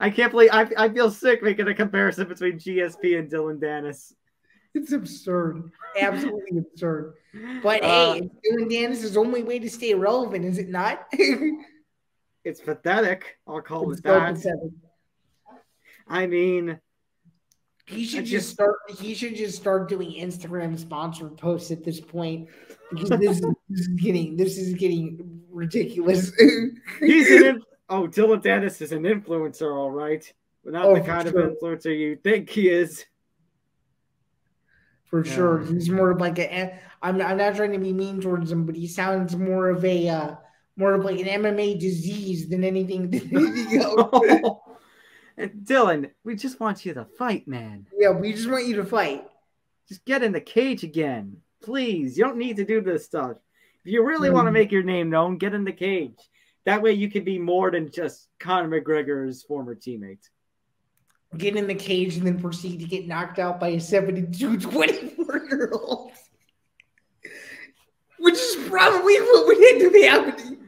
I can't believe I, I feel sick making a comparison between GSP and Dillon Danis. it's absurd. Absolutely absurd. But Uh, hey, it's Dillon Danis' only way to stay relevant, is it not? It's pathetic. I'll call It's it that. pathetic. I mean, He should just start. He should just start doing Instagram sponsored posts at this point because this, is, this is getting this is getting ridiculous. he's an in- oh Dillon Danis is an influencer, all right, but not Oh, the kind sure. of influencer you think he is. for Yeah. sure. He's more of like a. I'm I'm not trying to be mean towards him, but he sounds more of a uh, more of like an MMA disease than anything. Than anything else. Dillon, we just want you to fight, man. yeah, we just want you to fight. Just get in the cage again, please. You don't need to do this stuff. If you really want to Mhm. make your name known, get in the cage. That way, you can be more than just Conor McGregor's former teammate. Get in the cage and then proceed to get knocked out by a 72 24 year old. Which is probably what would end up happening.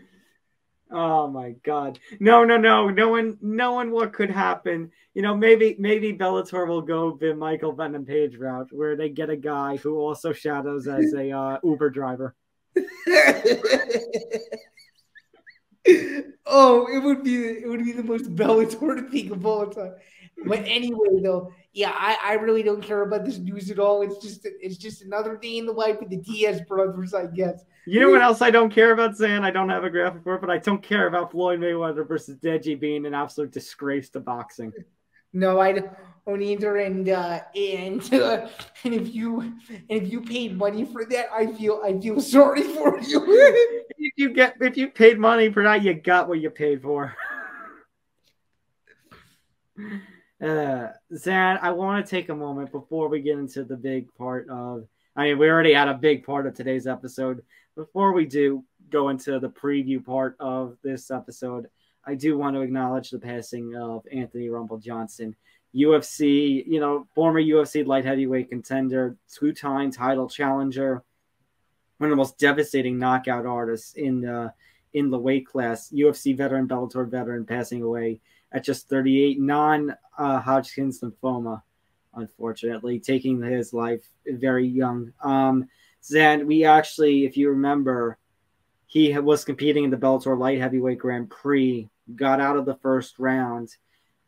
Oh my god. No, no, no. No one knowing what could happen. You know, maybe maybe Bellator will go the Michael Venom Page route where they get a guy who also shadows as a uh, Uber driver. oh, it would be it would be the most Bellator thing of all time. But anyway, though, yeah, I, I really don't care about this news at all. It's just it's just another day in the life of the Diaz brothers, I guess. You know what else I don't care about, Zain? I don't have a graphic for it, but I don't care about Floyd Mayweather versus Deji being an absolute disgrace to boxing. No, I don't either. And uh, and uh, and if you and if you paid money for that, I feel I feel sorry for you. If you get if you paid money for that, you got what you paid for. Uh, Zain, I want to take a moment before we get into the big part of. I mean, we already had a big part of today's episode. Before we do go into the preview part of this episode, I do want to acknowledge the passing of Anthony Rumble Johnson, UFC, you know, former UFC light heavyweight contender, two-time title challenger. one of the most devastating knockout artists in the in the weight class. UFC veteran, Bellator veteran, passing away at just 38, non uh, Hodgkin's lymphoma, unfortunately, taking his life very young. Um, Zain, we actually, if you remember, he was competing in the Bellator light heavyweight Grand Prix, got out of the first round,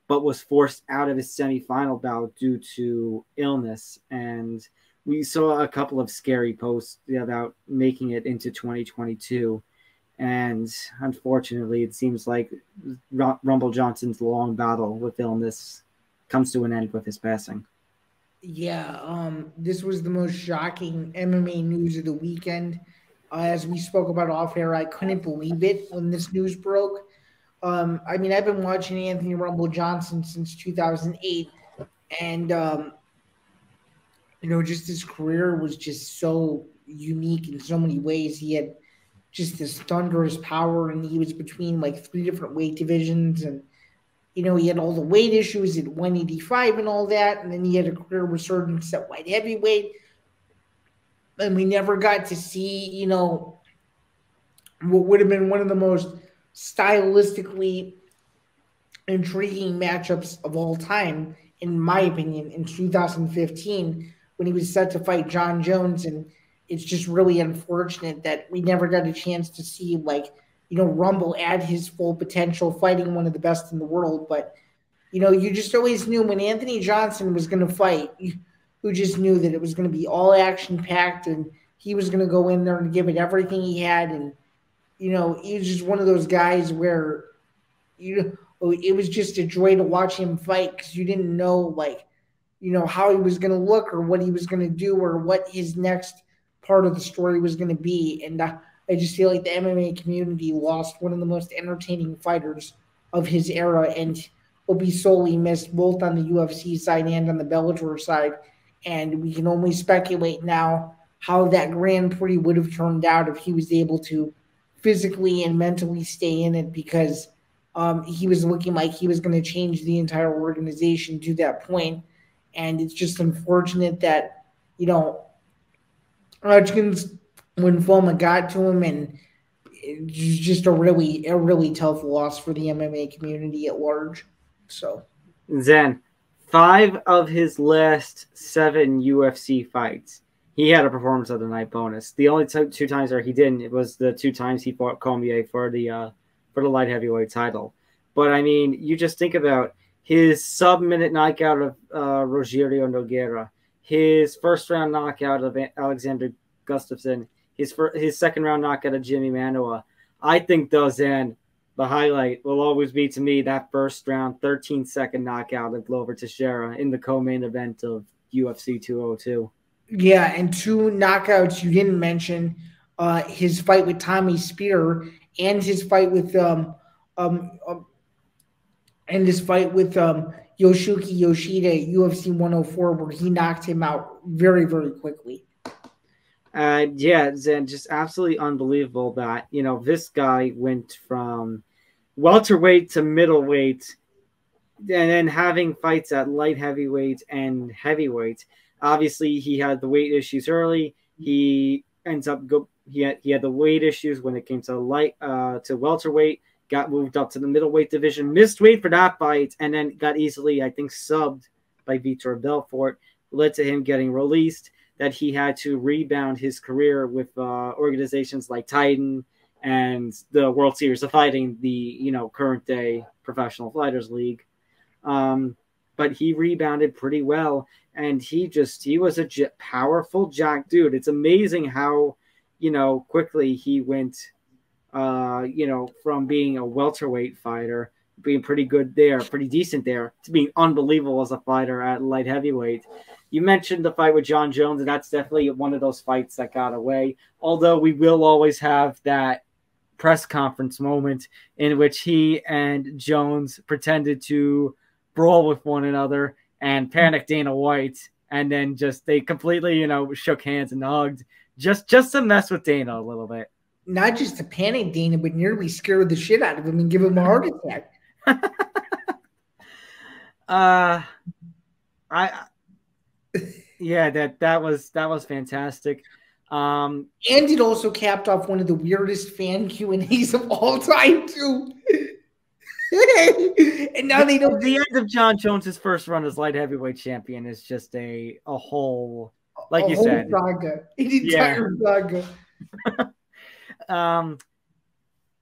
but was forced out of his semifinal bout due to illness. And we saw a couple of scary posts about making it into 2022. And unfortunately, it seems like Rumble Johnson's long battle with illness comes to an end with his passing. Yeah, um, this was the most shocking MMA news of the weekend. Uh, as we spoke about off air, I couldn't believe it when this news broke. Um, I mean, I've been watching Anthony Rumble Johnson since 2008, and um, you know, just his career was just so unique in so many ways. He had just this thunderous power, and he was between like three different weight divisions, and you know, he had all the weight issues at 185 and all that, and then he had a career resurgence at light heavyweight, and we never got to see, you know, what would have been one of the most stylistically intriguing matchups of all time, in my opinion, in 2015 when he was set to fight Jon Jones. And it's just really unfortunate that we never got a chance to see, like, you know, Rumble at his full potential, fighting one of the best in the world. But, you know, you just always knew when Anthony Johnson was going to fight, you just knew that it was going to be all action packed and he was going to go in there and give it everything he had. And, you know, he was just one of those guys where, you know, oh, it was just a joy to watch him fight because you didn't know, like, you know, how he was going to look or what he was going to do or what his next part of the story was going to be. And I just feel like the MMA community lost one of the most entertaining fighters of his era and will be solely missed both on the UFC side and on the Bellator side. And we can only speculate now how that Grand Prix would have turned out if he was able to physically and mentally stay in it because um, he was looking like he was going to change the entire organization to that point and it's just unfortunate that, you know, Hodgkin's lymphoma got to him and just a really a really tough loss for the MMA community at large. So Zain, five of his last seven UFC fights, he had a performance of the night bonus. The only t- two times where he didn't, it was the two times he fought Cormier for the uh, for the light heavyweight title. But I mean, you just think about his sub minute knockout of uh, Rogerio Nogueira, his first round knockout of Alexander Gustafsson, his first, his second round knockout of Jimmy Manuwa. I think those Zain, the highlight will always be to me that first round 13 second knockout of Glover Teixeira in the co-main event of UFC 202. Yeah, and two knockouts you didn't mention uh, his fight with Tommy Speer and his fight with um, um, um and his fight with um, Yoshiki Yoshida UFC 104, where he knocked him out very, very quickly. Uh, yeah, and just absolutely unbelievable that you know this guy went from welterweight to middleweight, and then having fights at light heavyweight and heavyweight. Obviously, he had the weight issues early. He ends up go. He had he had the weight issues when it came to light uh, to welterweight got moved up to the middleweight division, missed weight for that fight, and then got easily, I think, subbed by Vitor Belfort, led to him getting released. That he had to rebound his career with uh, organizations like Titan and the World Series of Fighting, the you know current day Professional Fighters League. Um, but he rebounded pretty well, and he just he was a j- powerful jack dude. It's amazing how you know quickly he went uh, you know, from being a welterweight fighter, being pretty good there, pretty decent there, to being unbelievable as a fighter at light heavyweight. You mentioned the fight with Jon Jones, and that's definitely one of those fights that got away. Although we will always have that press conference moment in which he and Jones pretended to brawl with one another and panic Dana White, and then just they completely, you know, shook hands and hugged just just to mess with Dana a little bit not just to panic Dana, but nearly scare the shit out of him and give him a heart attack. uh, I, yeah, that that was that was fantastic. Um, and it also capped off one of the weirdest fan Q and A's of all time too. and now they don't. The end of Jon Jones's first run as light heavyweight champion is just a a whole, like a you whole said, saga, an entire saga. Um,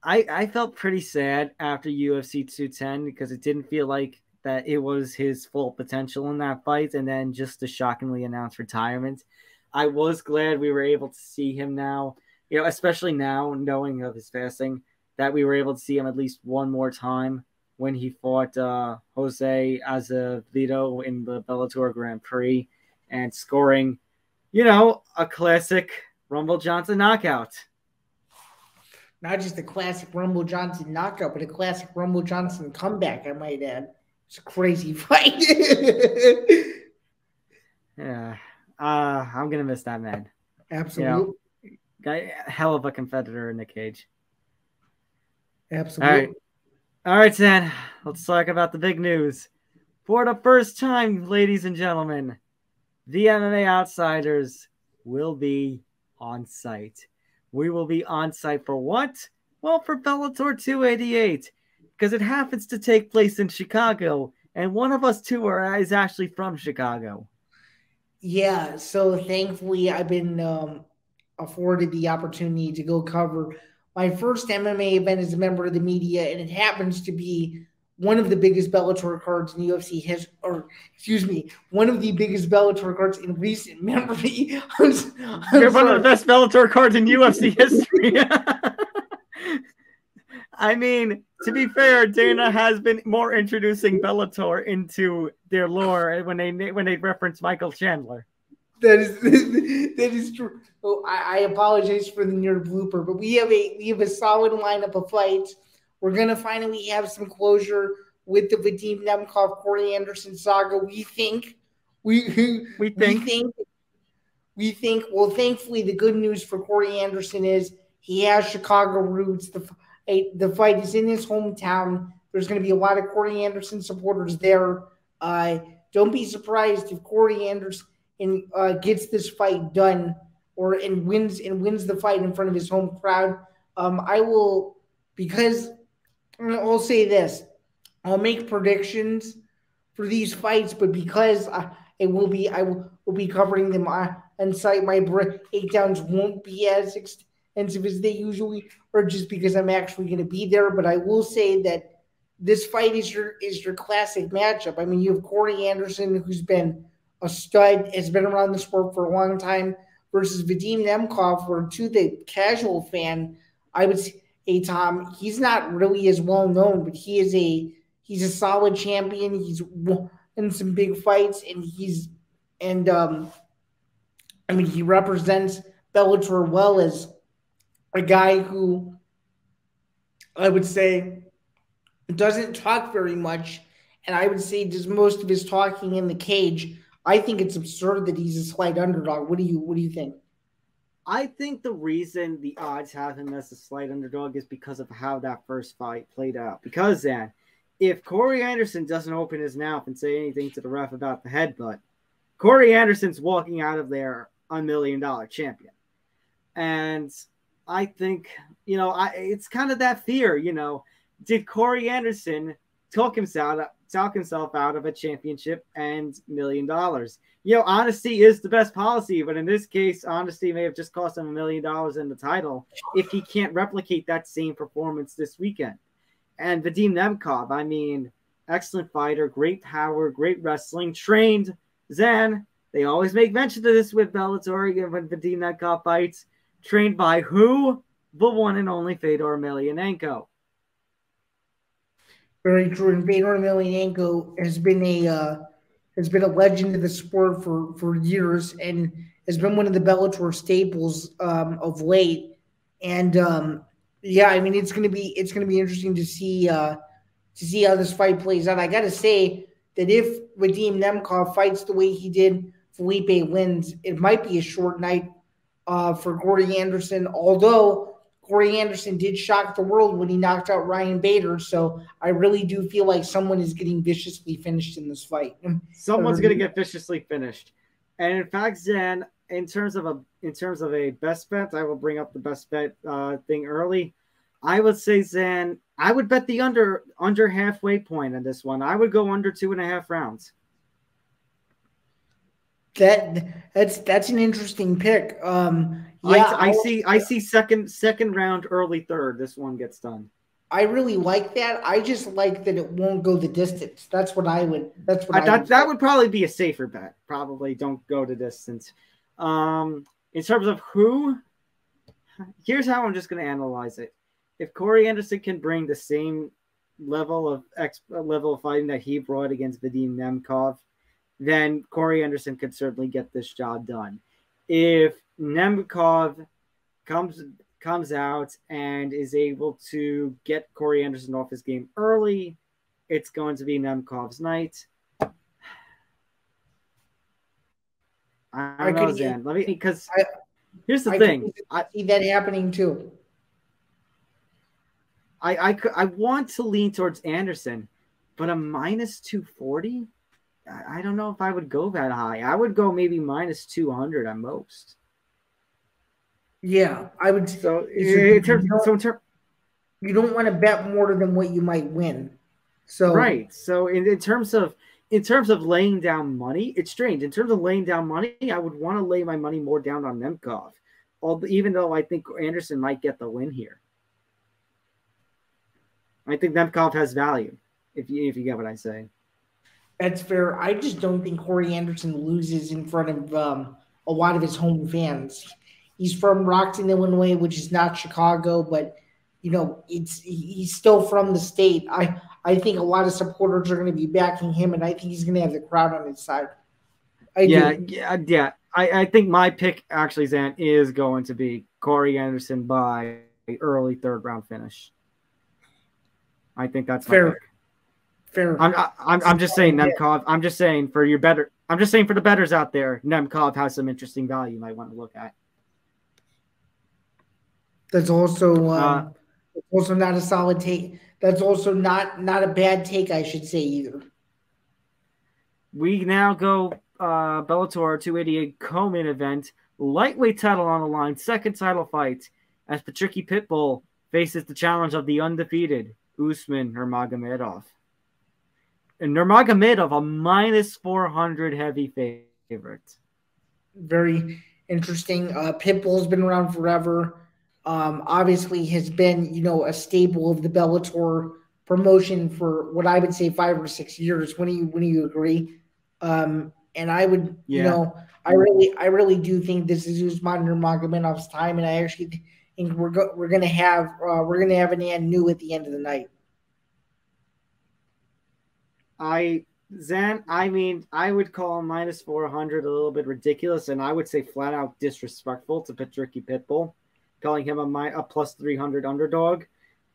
I I felt pretty sad after UFC 210 because it didn't feel like that it was his full potential in that fight, and then just the shockingly announced retirement. I was glad we were able to see him now, you know, especially now knowing of his passing, that we were able to see him at least one more time when he fought uh, Jose Azevedo in the Bellator Grand Prix and scoring, you know, a classic Rumble Johnson knockout. Not just a classic Rumble Johnson knockout, but a classic Rumble Johnson comeback, I might add. It's a crazy fight. yeah. Uh, I'm gonna miss that man. Absolutely. You know, guy, hell of a competitor in the cage. Absolutely. All right. All right, Zain. Let's talk about the big news. For the first time, ladies and gentlemen, the MMA Outsiders will be on site. We will be on site for what? Well, for Bellator 288, because it happens to take place in Chicago, and one of us two are is actually from Chicago. Yeah, so thankfully I've been um, afforded the opportunity to go cover my first MMA event as a member of the media, and it happens to be one of the biggest Bellator cards in UFC has, or excuse me, one of the biggest Bellator cards in recent memory. I'm, I'm You're one of the best Bellator cards in UFC history. I mean, to be fair, Dana has been more introducing Bellator into their lore when they when they reference Michael Chandler. That is that is true. Oh, I, I apologize for the near blooper, but we have a we have a solid lineup of fights. We're gonna finally have some closure with the Vadim Nemkov Corey Anderson saga. We think we we think we think we think well. Thankfully, the good news for Corey Anderson is he has Chicago roots. The the fight is in his hometown. There's going to be a lot of Corey Anderson supporters there. Uh, don't be surprised if Corey Anderson uh, gets this fight done or and wins and wins the fight in front of his home crowd. Um, I will because I'll say this: I'll make predictions for these fights, but because uh, it will be, I will, will be covering them on, on site. My breakdowns won't be as extensive as they usually, are just because I'm actually going to be there. But I will say that this fight is your is your classic matchup. I mean, you have Corey Anderson, who's been a stud, has been around the sport for a long time, versus Vadim Nemkov, where to the casual fan, I would say, Tom, he's not really as well known, but he is a he's a solid champion. He's in some big fights, and he's and um, I mean he represents Bellator well as a guy who I would say doesn't talk very much, and I would say does most of his talking in the cage. I think it's absurd that he's a slight underdog. What do you What do you think? I think the reason the odds have him as a slight underdog is because of how that first fight played out. Because then, if Corey Anderson doesn't open his mouth and say anything to the ref about the headbutt, Corey Anderson's walking out of there a million dollar champion. And I think, you know, I it's kind of that fear, you know, did Corey Anderson talk himself talk himself out of a championship and million dollars? You know, honesty is the best policy, but in this case, honesty may have just cost him a million dollars in the title if he can't replicate that same performance this weekend. And Vadim Nemkov, I mean, excellent fighter, great power, great wrestling, trained Zain. They always make mention of this with Bellator when Vadim Nemkov fights. Trained by who? The one and only Fedor Emelianenko. Very true. And Fedor Emelianenko has been a uh, has been a legend of the sport for for years and has been one of the Bellator staples um, of late. And um, yeah, I mean it's gonna be it's gonna be interesting to see uh, to see how this fight plays out. I gotta say that if Vadim Nemkov fights the way he did, Felipe wins. It might be a short night uh, for Corey Anderson, although Corey Anderson did shock the world when he knocked out Ryan Bader. So I really do feel like someone is getting viciously finished in this fight. Someone's going to get viciously finished. And in fact, Zain, in terms of a in terms of a best bet, I will bring up the best bet uh, thing early. I would say Zain. I would bet the under under halfway point on this one. I would go under two and a half rounds. That that's that's an interesting pick. Um, yeah, I, I see. I see second second round, early third. This one gets done. I really like that. I just like that it won't go the distance. That's what I would. That's what I, I that, would that would probably be a safer bet. Probably don't go to distance. Um, in terms of who, here's how I'm just going to analyze it. If Corey Anderson can bring the same level of ex level of fighting that he brought against Vadim Nemkov, then Corey Anderson could certainly get this job done. If Nemkov comes comes out and is able to get Corey Anderson off his game early, it's going to be Nemkov's night. I I know, Zain. Let me because here's the I thing. I, see that happening too. I I could I want to lean towards Anderson, but a minus two forty. I don't know if I would go that high. I would go maybe minus two hundred at most. Yeah, I would. So you in terms, don't- so in terms, You don't want to bet more than what you might win. So right. So in, in terms of in terms of laying down money, it's strange. In terms of laying down money, I would want to lay my money more down on Nemkov, although even though I think Anderson might get the win here. I think Nemkov has value. If you if you get what I say. That's fair. I just don't think Corey Anderson loses in front of um, a lot of his home fans. He's from Rockton, Illinois, which is not Chicago, but you know, it's he's still from the state. I I think a lot of supporters are going to be backing him, and I think he's going to have the crowd on his side. I yeah, do. yeah, yeah. I, I think my pick actually, Zain, is going to be Corey Anderson by early third round finish. I think that's my Fair. pick. Fair. I'm, I'm, I'm just saying Nemkov. I'm just saying for your better. I'm just saying for the betters out there, Nemkov has some interesting value you might want to look at. That's also um, Uh, also not a solid take. That's also not not a bad take, I should say either. We now go uh, Bellator 288 co-main event, lightweight title on the line, second title fight as Patricky Pitbull faces the challenge of the undefeated Usman Nurmagomedov. Nurmagomedov a minus 400 heavy favorite. very interesting. Uh, Pitbull's been around forever. Um, obviously, has been you know a staple of the Bellator promotion for what I would say five or six years. When do you when do you agree? Um, and I would you know I really I really do think this is Usman Nurmagomedov's time, and I actually think we're go- we're gonna have uh, we're gonna have an and new at the end of the night. I Zain, I mean, I would call minus 400 a little bit ridiculous, and I would say flat out disrespectful to Patricky Pitbull, calling him a, mi- a plus 300 underdog.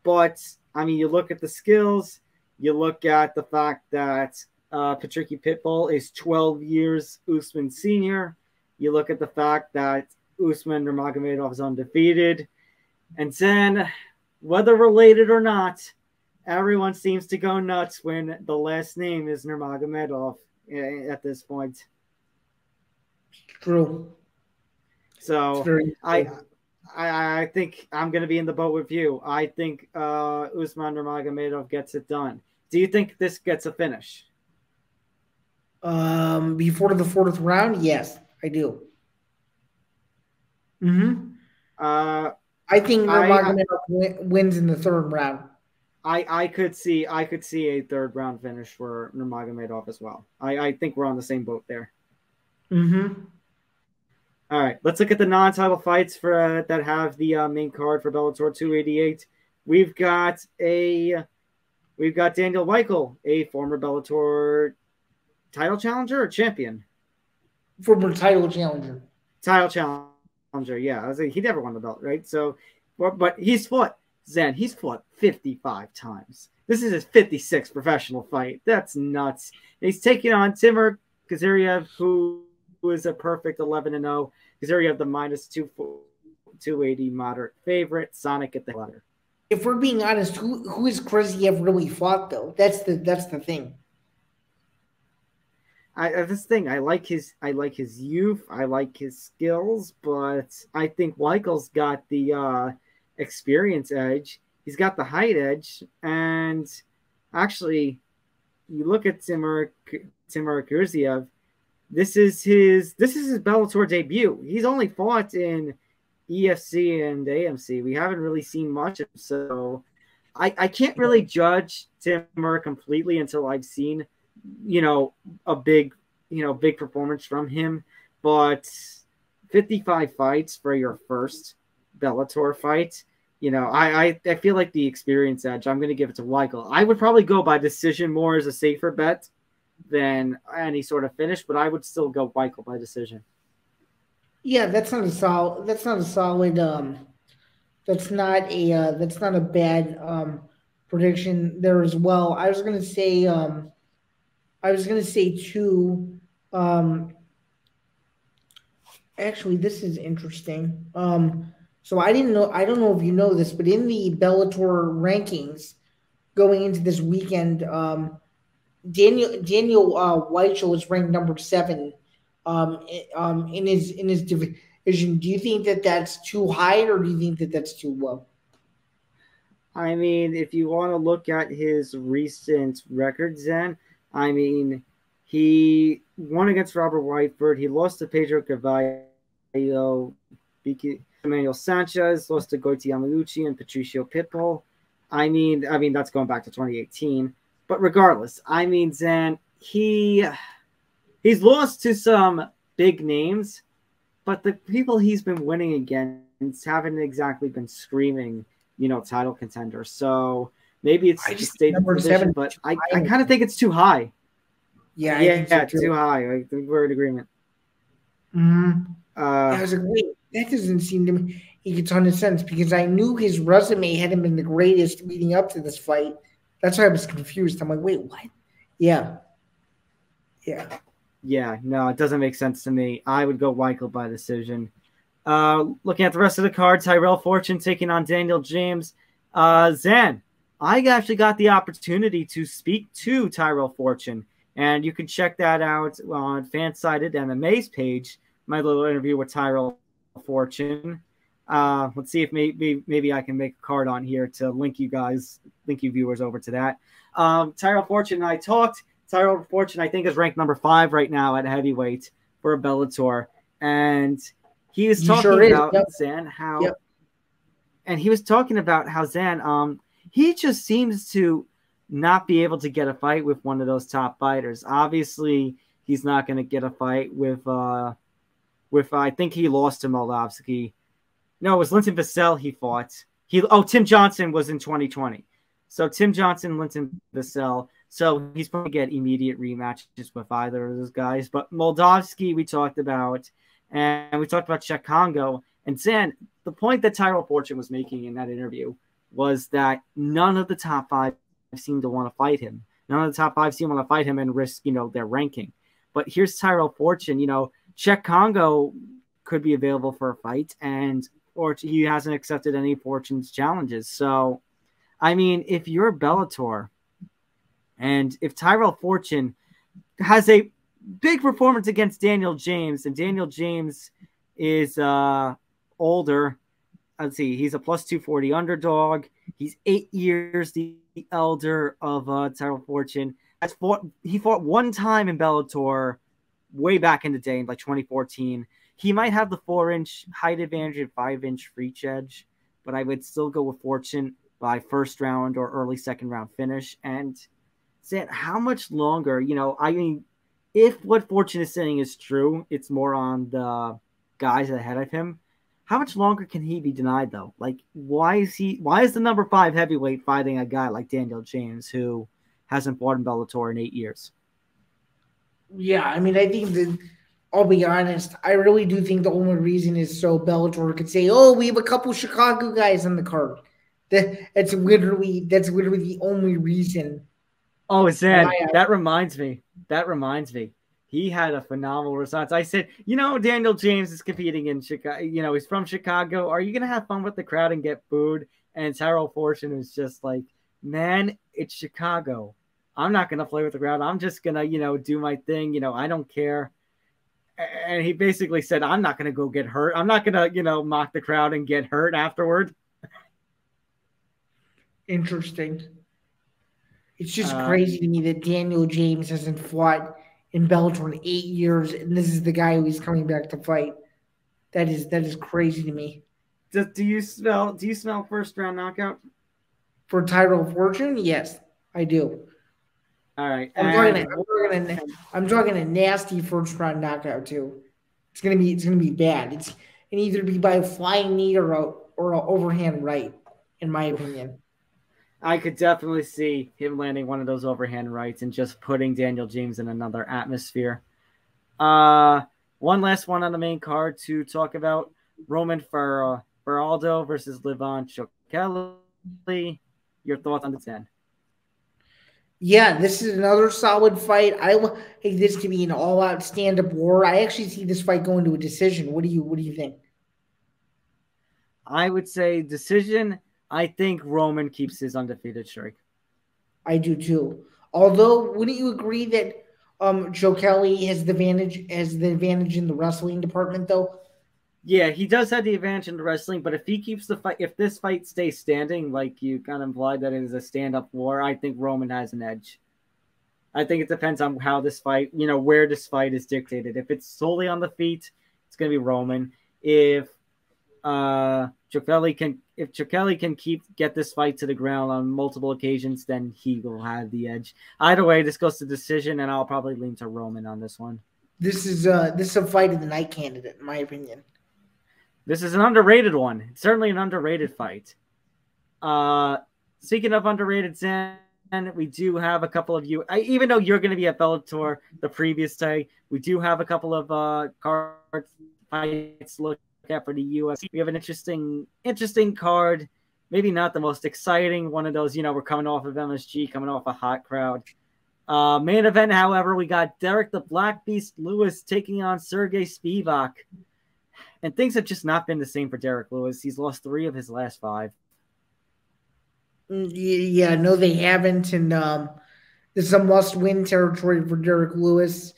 But, I mean, you look at the skills, you look at the fact that uh, Patricky Pitbull is 12 years Usman senior, you look at the fact that Usman Nurmagomedov is undefeated, and then, whether related or not, everyone seems to go nuts when the last name is Nurmagomedov eh, at this point. True. So I, I I think I'm gonna be in the boat with you. I think uh, Usman Nurmagomedov gets it done. Do you think this gets a finish? Um, before the fourth round, yes, I do. Hmm. Uh, I think I- Nurmagomedov wins in the third round. I I could see I could see a third round finish for Nurmagomedov as well. I I think we're on the same boat there. Mm-hmm. All right, let's look at the non-title fights for uh, that have the uh, main card for Bellator 288. We've got a we've got Daniel Weichel, a former Bellator title challenger or champion. Former title challenger. Title challenger, yeah. I was like, he never won the belt, right? So, but, but he's fought Zain. He's fought 55 times. This is his 56th professional fight. That's nuts. And he's taking on Timur Khizriev, who who is a perfect 11 and 0. Khizriev, the minus two 280 moderate favorite. Sonic at the letter. If we're being honest, who who is Khizriev really fought though? That's the that's the thing. I this thing I like his I like his youth, I like his skills, but I think Weichel's got the uh, experience edge. He's got the height edge, and actually, you look at Timur Timur Khizriev. This is his this is his Bellator debut. He's only fought in EFC and AMC. We haven't really seen much of so I, I can't really judge Timur completely until I've seen you know, a big, you know, big performance from him. But 55 fights for your first Bellator fight, you know, I, I, I feel like the experience edge, I'm going to give it to Weichel. I would probably go by decision more as a safer bet than any sort of finish, but I would still go Weichel by decision. Yeah, that's not a solid. That's not a solid. Um, that's not a. Uh, that's not a bad um prediction there as well. I was gonna say. Um, I was going to say too. Um, actually, this is interesting. Um, so I didn't know. I don't know if you know this, but in the Bellator rankings going into this weekend, um, Daniel Daniel uh, Weichel is ranked number seven um, um, in his in his division. Do you think that that's too high, or do you think that that's too low? I mean, if you want to look at his recent records, then I mean, he won against Robert Whiteford. He lost to Pedro Carvalho, Emmanuel Sanchez, lost to Goiti Yamauchi and Patricio Pitbull. I mean, I mean that's going back to 2018. But regardless, I mean, Zain, he he's lost to some big names, but the people he's been winning against haven't exactly been screaming, you know, title contenders. So Maybe it's I just state position, seven, but I, I kind of think it's too high. Yeah, yeah, yeah too. too high. Like, we're in agreement. Mm-hmm. Uh, I was like, wait, that doesn't seem to make a ton of sense because I knew his resume hadn't been the greatest leading up to this fight. That's why I was confused. I'm like, wait, what? Yeah. Yeah. Yeah, no, it doesn't make sense to me. I would go Weichel by decision. Uh, looking at the rest of the card, Tyrell Fortune taking on Daniel James. Uh, Zain, I actually got the opportunity to speak to Tyrell Fortune, and you can check that out on Fansided MMA's page. My little interview with Tyrell Fortune. Uh, let's see if maybe maybe I can make a card on here to link you guys, link you viewers over to that. Um, Tyrell Fortune and I talked. Tyrell Fortune, I think, is ranked number five right now at heavyweight for a Bellator, and he was talking sure about yep. Zain how, yep. and he was talking about how Zain um he just seems to not be able to get a fight with one of those top fighters. Obviously, he's not going to get a fight with uh with uh, I think he lost to Moldavsky. No, it was Linton Vassell he fought. He oh Tim Johnson was in 2020. So Tim Johnson, Linton Vassell. So he's going to get immediate rematches with either of those guys. But Moldavsky we talked about, and we talked about Cheick Kongo. And Zain, the point that Tyrell Fortune was making in that interview was that none of the top five seem to want to fight him. None of the top five seem to want to fight him and risk, you know, their ranking. But here's Tyrell Fortune, you know, Cheick Kongo could be available for a fight, and or he hasn't accepted any Fortune's challenges. So, I mean, if you're Bellator, and if Tyrell Fortune has a big performance against Daniel James, and Daniel James is uh, older, let's see, he's a plus 240 underdog. He's eight years the elder of uh, Tyrell Fortune. Has fought, he fought one time in Bellator way back in the day, in like 2014. He might have the four inch height advantage and five inch reach edge, but I would still go with Fortune by first round or early second round finish. And say how much longer, you know, I mean, if what Fortune is saying is true, it's more on the guys ahead of him how much longer can he be denied though? Like, why is he? Why is the number five heavyweight fighting a guy like Daniel James who hasn't fought in Bellator in eight years? Yeah, I mean, I think that I'll be honest. I really do think the only reason is so Bellator could say, "Oh, we have a couple Chicago guys on the card." That that's literally that's literally the only reason. Oh, it's that. That reminds me. That reminds me he had a phenomenal response. I said, you know, Daniel James is competing in Chicago. You know, he's from Chicago. Are you gonna have fun with the crowd and get booed? And Tyrell Fortune was just like, man, it's Chicago. I'm not gonna play with the crowd. I'm just gonna, you know, do my thing. You know, I don't care. And he basically said, I'm not gonna go get hurt. I'm not gonna, you know, mock the crowd and get hurt afterward. Interesting. It's just uh, crazy to me that Daniel James hasn't fought in Bellator in eight years, and this is the guy who is coming back to fight. That is that is crazy to me. Do, do you smell? Do you smell first round knockout for Tyrell Fortune? Yes, I do. All right, I'm, talking, a, I'm, a, I'm a nasty first round knockout too. It's gonna be it's gonna be bad. It's it either be by a flying knee or a or a overhand right, in my opinion. I could definitely see him landing one of those overhand rights and just putting Daniel James in another atmosphere. Uh, one last one on the main card to talk about: Roman for Beraldo versus Levon Chokheli. Your thoughts on the ten? Yeah, this is another solid fight. I think this to be an all-out stand-up war. I actually see this fight going to a decision. What do you What do you think? I would say decision. I think Roman keeps his undefeated streak. I do too. Although, wouldn't you agree that um, Chokheli has the advantage has the advantage in the wrestling department, though? Yeah, he does have the advantage in the wrestling, but if he keeps the fight, if this fight stays standing, like you kind of implied that it is a stand-up war, I think Roman has an edge. I think it depends on how this fight, you know, where this fight is dictated. If it's solely on the feet, it's going to be Roman. If uh can if Chokheli can keep get this fight to the ground on multiple occasions, then he will have the edge. Either way, this goes to decision, and I'll probably lean to Roman on this one. This is uh this is a fight of the night candidate, in my opinion. This is an underrated one. It's certainly an underrated fight. Uh speaking of underrated, Zain, we do have a couple of you. I, even though you're going to be at Bellator the previous day, we do have a couple of uh card fights look at for the UFC. We have an interesting, interesting card. Maybe not the most exciting one of those. You know, we're coming off of MSG, coming off a hot crowd. Uh, main event, however, we got Derrick the Black Beast Lewis taking on Sergey Spivak. And things have just not been the same for Derrick Lewis. He's lost three of his last five. Mm, yeah, no, they haven't. And um, this is a must win territory for Derrick Lewis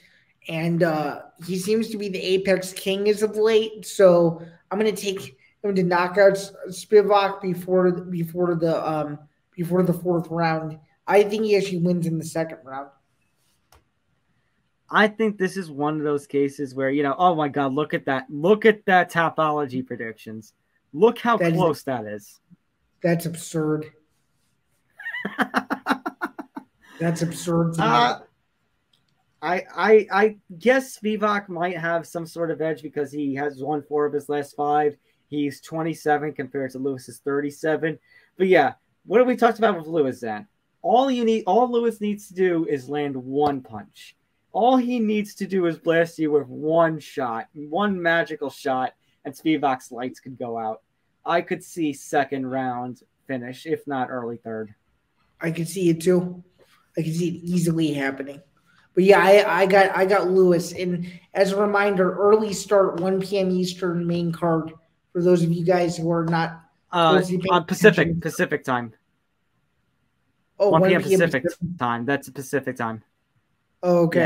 and uh, he seems to be the apex king as of late. So I'm going to take him to knock out Spivak before before the um, before the fourth round. I think he actually wins in the second round. I think this is one of those cases where you know, oh my god, look at that! Look at that topology predictions. Look how that close is, that is. That's absurd. that's absurd. Uh, I, I I guess Spivak might have some sort of edge because he has won four of his last five. He's 27 compared to Lewis's 37. But yeah, what have we talked about with Lewis then? All you need, all Lewis needs to do is land one punch. All he needs to do is blast you with one shot, one magical shot, and Spivak's lights could go out. I could see second round finish, if not early third. I could see it too. I could see it easily happening. But yeah, I, I got I got Lewis. And as a reminder, early start 1 p.m. Eastern main card for those of you guys who are not uh, on Pacific attention. Pacific time. Oh, 1 p.m. Pacific, Pacific time. That's Pacific time. Oh, okay.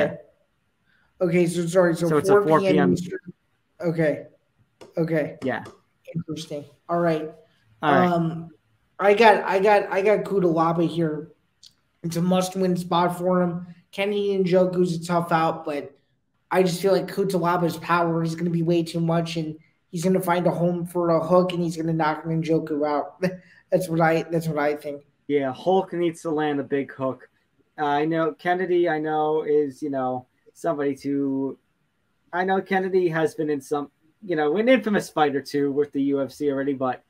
Yeah. Okay, so sorry. So, so 4 it's a 4 p.m. Eastern. Okay. Okay. Yeah. Interesting. All right. All right. Um, I got I got I got Cutelaba here. It's a must-win spot for him. Kennedy Njoku's a tough out, but I just feel like Cutelaba's power is going to be way too much, and he's going to find a home for a hook, and he's going to knock Njoku out. that's what I. That's what I think. Yeah, Hulk needs to land a big hook. I know Kennedy. I know is you know somebody to. I know Kennedy has been in some, you know, an infamous fight or two with the UFC already, but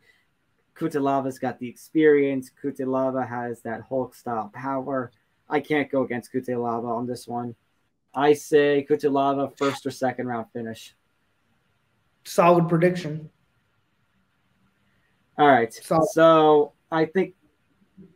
Cutelaba has got the experience. Cutelaba has that Hulk style power. I can't go against Cutelaba on this one. I say Cutelaba first or second round finish. Solid prediction. All right. Solid. So I think,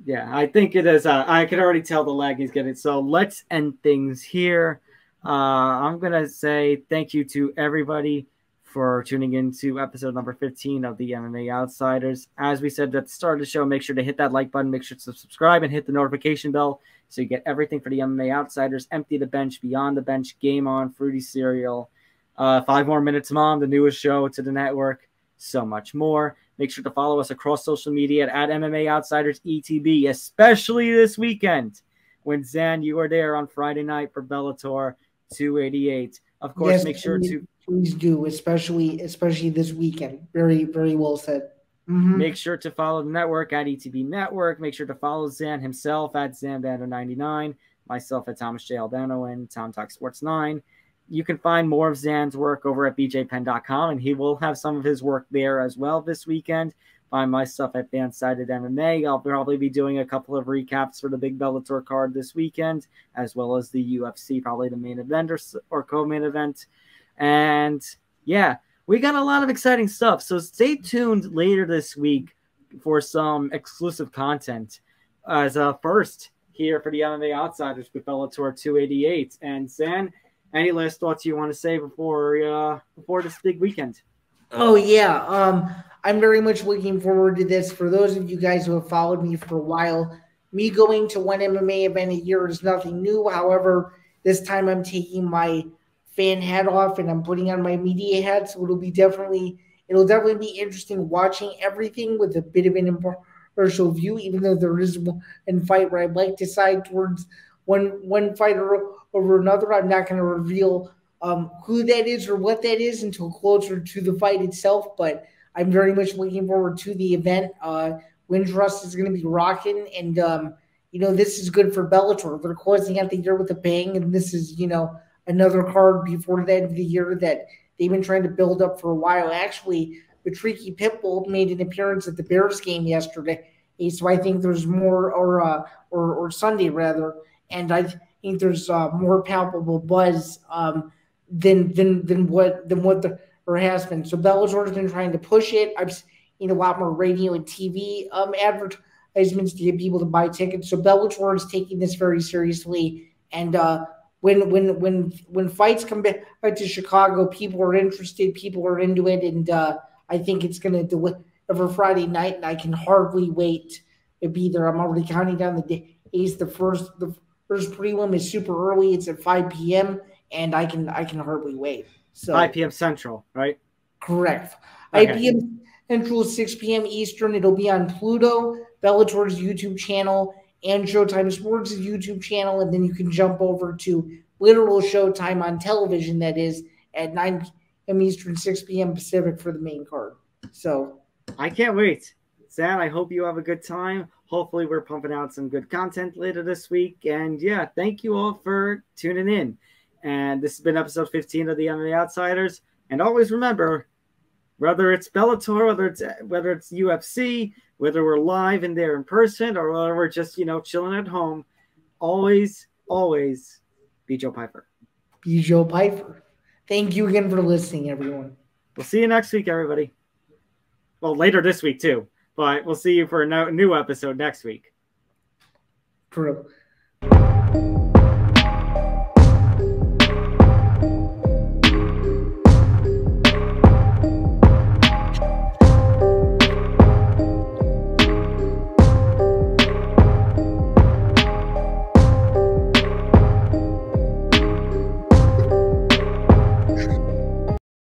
yeah, I think it is. Uh, I can already tell the lag is getting. So let's end things here. Uh, I'm gonna say thank you to everybody for tuning in to episode number 15 of the MMA Outsiders. As we said at the start of the show, make sure to hit that like button, make sure to subscribe, and hit the notification bell so you get everything for the MMA Outsiders Empty the Bench, Beyond the Bench, Game On, Fruity Cereal, uh, Five More Minutes Mom, the newest show to the network, so much more. Make sure to follow us across social media at, at MMA Outsiders ETB, especially this weekend when Zain, you are there on Friday night for Bellator 288. Of course, Yes, make sure please- to Please do, especially especially this weekend. Very very well said. Mhm. Make sure to follow the network at ETB Network. Make sure to follow Zain himself at ZainBando99, myself at Thomas J. Albano, and Tom Talk Sports 9. You can find more of Zain's work over at bjpenn.com, and he will have some of his work there as well this weekend. Find my stuff at Fansided MMA. I'll probably be doing a couple of recaps for the big Bellator card this weekend, as well as the UFC, probably the main event or, or co-main event. And yeah, we got a lot of exciting stuff. So stay tuned later this week for some exclusive content. As a first here for the MMA Outsiders with Bellator 288. And Zan, any last thoughts you want to say before uh, before this big weekend? Oh yeah, um, I'm very much looking forward to this. For those of you guys who have followed me for a while, me going to one MMA event a year is nothing new. However, this time I'm taking my fan hat off and I'm putting on my media hat, so it'll be definitely it'll definitely be interesting watching everything with a bit of an impartial view. Even though there is one fight where like to side towards one one fighter over another, I'm not going to reveal um, who that is or what that is until closer to the fight itself. But I'm very much looking forward to the event. Uh, Wintrust is going to be rocking, and um, you know this is good for Bellator. They're closing out the year with a bang, and this is you know another card before the end of the year that they've been trying to build up for a while. Actually, Patricky Pitbull made an appearance at the Bears game yesterday, so I think there's more, or uh, or, or Sunday rather, and I think there's uh, more palpable buzz. Um, than than than what than what the or has been. So Bellator has been trying to push it. I've seen a lot more radio and TV um, advertisements to get people to buy tickets. So Bellator is taking this very seriously. And uh, when when when when fights come back to Chicago, people are interested. People are into it, and uh, I think it's going to deliver Friday night. And I can hardly wait to be there. I'm already counting down the days. The first the first prelim is super early. It's at 5 p.m and I can I can hardly wait. So 5 p.m. Central, right? correct. Okay. 5 p.m. Central, 6 p.m. Eastern. It'll be on Pluto, Bellator's YouTube channel, and Showtime Sports' YouTube channel, and then you can jump over to literal Showtime on television. That is at 9 p.m. Eastern, 6 p.m. Pacific for the main card. So I can't wait. Zain, I hope you have a good time. Hopefully, we're pumping out some good content later this week. And yeah, thank you all for tuning in. And this has been episode 15 of the MMA Outsiders. And always remember, whether it's Bellator, whether it's whether it's UFC, whether we're live and there in person, or whether we're just you know chilling at home, always, always be Joe Piper. be Joe Piper. Thank you again for listening, everyone. We'll see you next week, everybody. Well, later this week too, but we'll see you for a new episode next week. True.